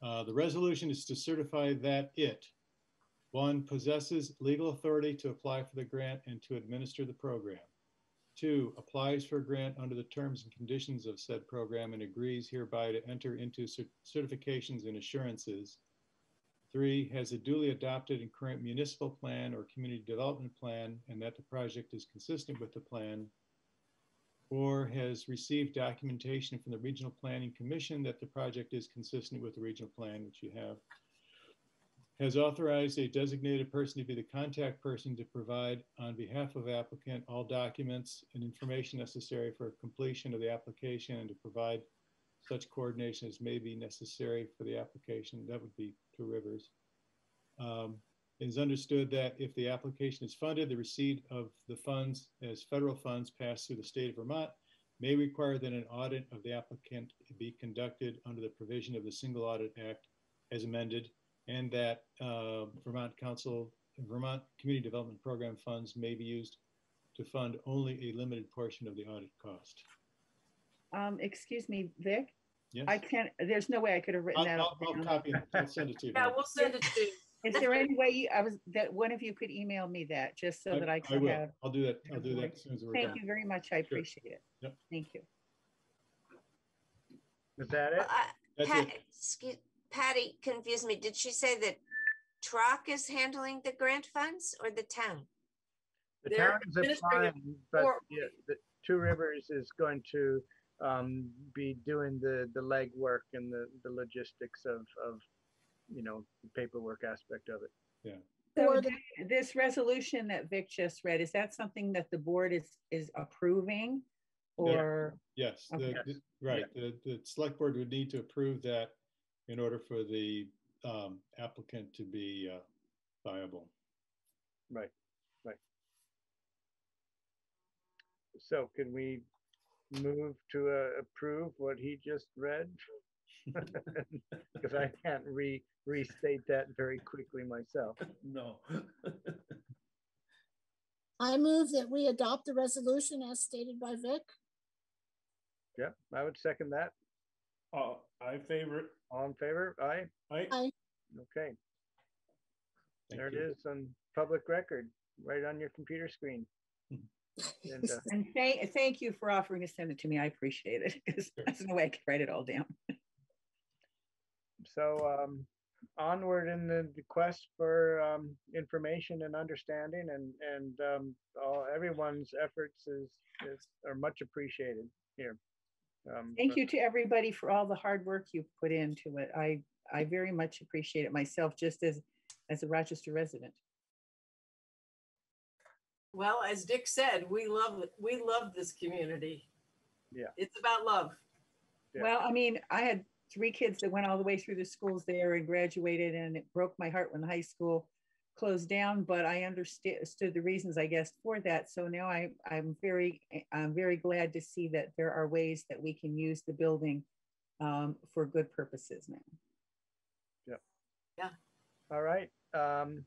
Uh, The resolution is to certify that it, one, possesses legal authority to apply for the grant and to administer the program. Two, applies for a grant under the terms and conditions of said program and agrees hereby to enter into cer- certifications and assurances. Three, has a duly adopted and current municipal plan or community development plan and that the project is consistent with the plan. Four, has received documentation from the Regional Planning Commission that the project is consistent with the regional plan, which you have. Has authorized a designated person to be the contact person to provide on behalf of applicant all documents and information necessary for completion of the application and to provide such coordination as may be necessary for the application. That would be Two Rivers. Um, it is understood that if the application is funded, the receipt of the funds as federal funds pass through the state of Vermont may require that an audit of the applicant be conducted under the provision of the Single Audit Act as amended, and that uh, Vermont Council, Vermont Community Development Program funds may be used to fund only a limited portion of the audit cost. Um, excuse me, Vic? Yes. I can't, there's no way I could have written I'll, that. I'll, I'll copy it. I'll send it to you. Yeah, we'll send it to you. Is there any way you, I was, that one of you could email me that, just so that I I can will. have? I'll do that. I'll do that as soon as we're Thank done. you very much. I appreciate it. Yep. Thank you. Is that it? That's Pat, it. excuse, Patty confused me. Did she say that TRORC is handling the grant funds or the town? The They're town's administrative applying, but yeah, the Two Rivers is going to um, be doing the, the legwork and the, the logistics of, of, you know, the paperwork aspect of it. Yeah. So Or this resolution that Vic just read, is that something that the board is, is approving? Or, Yes, Okay. the- right. The, the select board would need to approve that in order for the um, applicant to be uh, viable. Right, right. So can we move to uh, approve what he just read? Because I can't re, restate that very quickly myself. No. I move that we adopt the resolution as stated by Vic. Yeah, I would second that. Oh, I favor it. All in favor? Aye? Aye. Aye. Okay, Thank there it you. is on public record, right on your computer screen. And, uh, and thank, thank you for offering to send it to me. I appreciate it, because that's no way I could write it all down. So um, onward in the, the quest for um, information and understanding, and and um, all everyone's efforts is, is are much appreciated here. Um, Thank but- you to everybody for all the hard work you've put into it. I, I very much appreciate it myself, just as, as a Rochester resident. Well, as Dick said, we love it. We love this community. Yeah. It's about love. Yeah. Well, I mean, I had three kids that went all the way through the schools there and graduated, and it broke my heart when the high school closed down. But I understood the reasons, I guess, for that. So now I, I'm very, I'm very glad to see that there are ways that we can use the building um, for good purposes now. Yep. Yeah. All right. Um,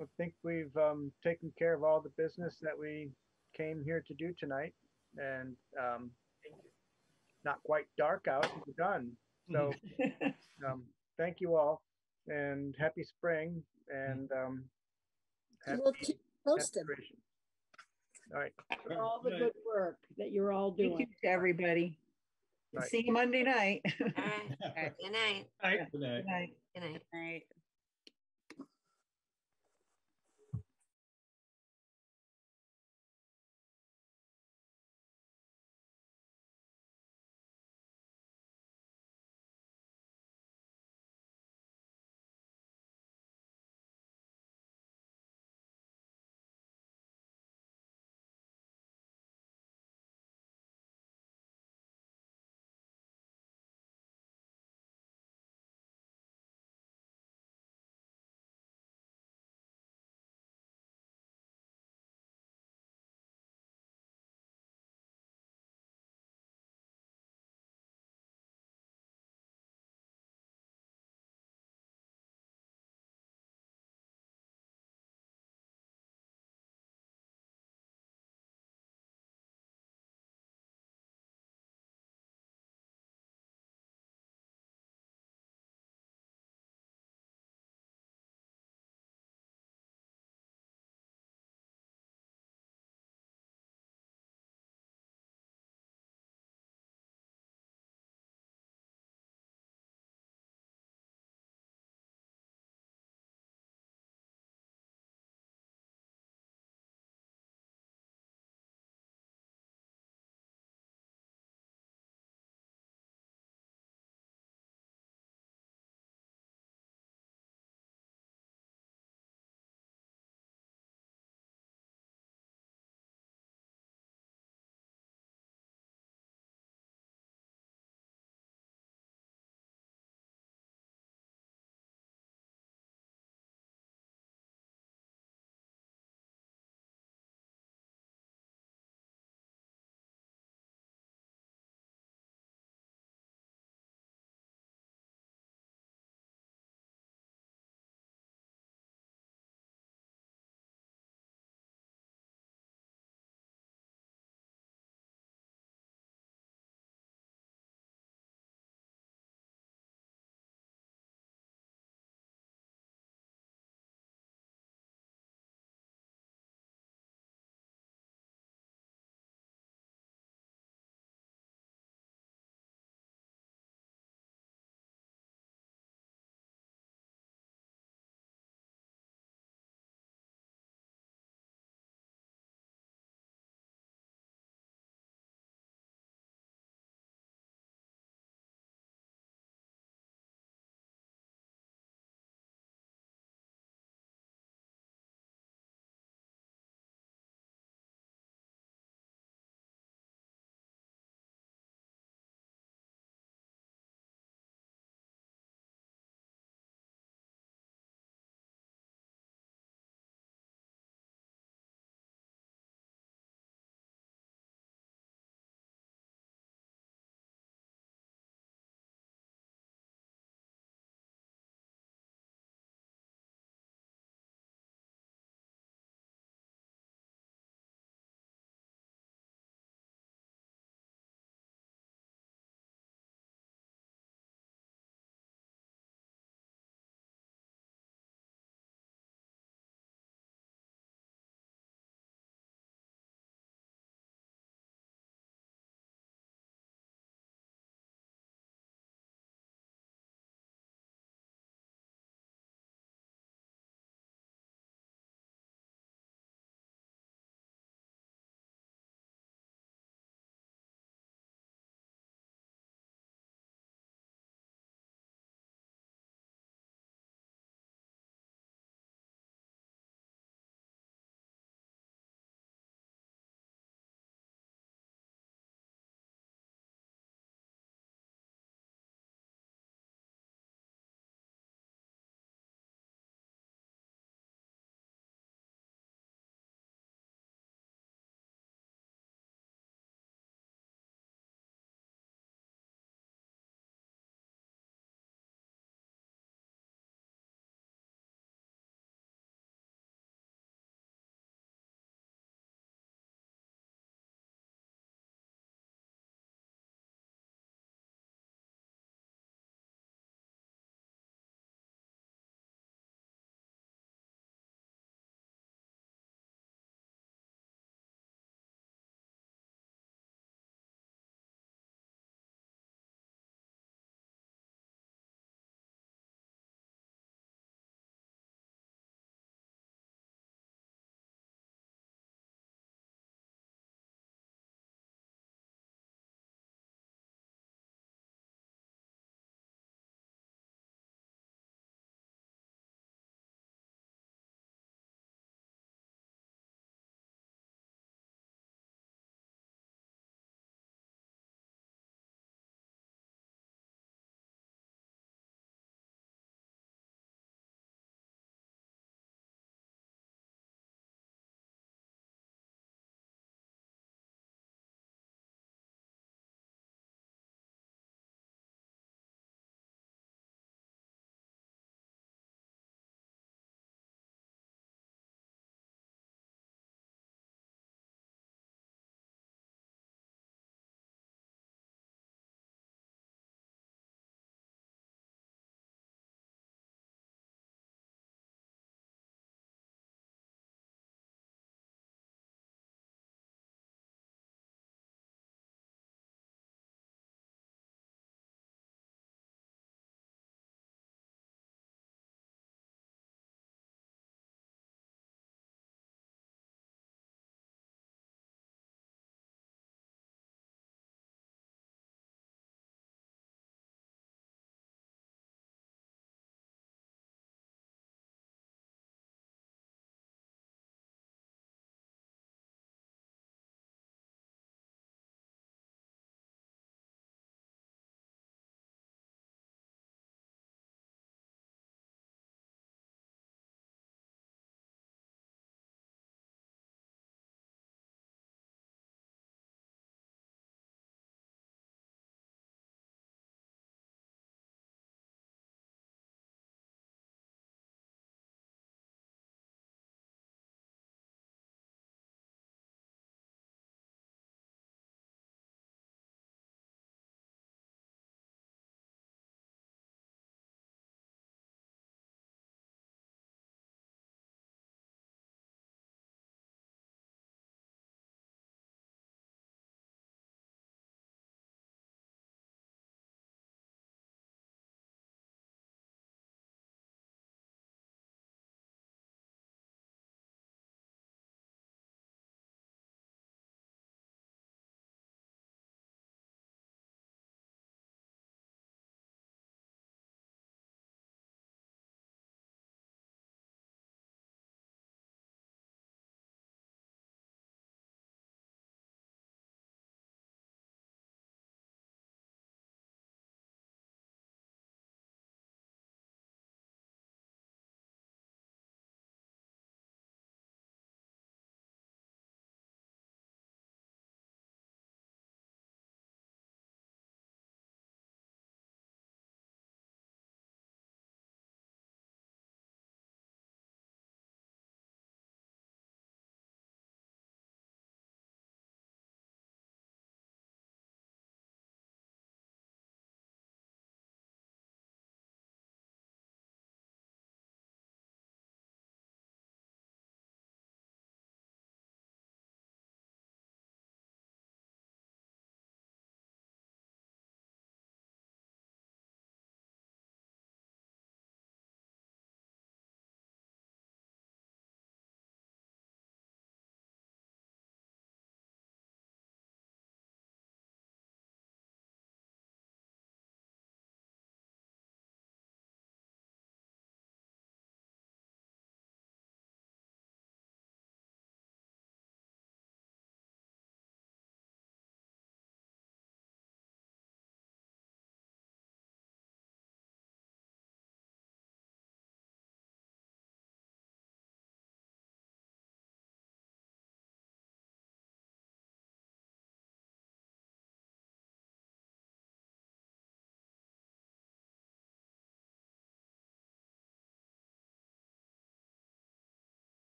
I think we've um, taken care of all the business that we came here to do tonight, and um, not quite dark out. We're done. So um, thank you all, and happy spring, and um, happy, We'll keep posted. All right. For all the good work that you're all doing. Thank you doing. to everybody. Right. See you Monday night. All right. Good night. Good night. Good night. Good night. All right.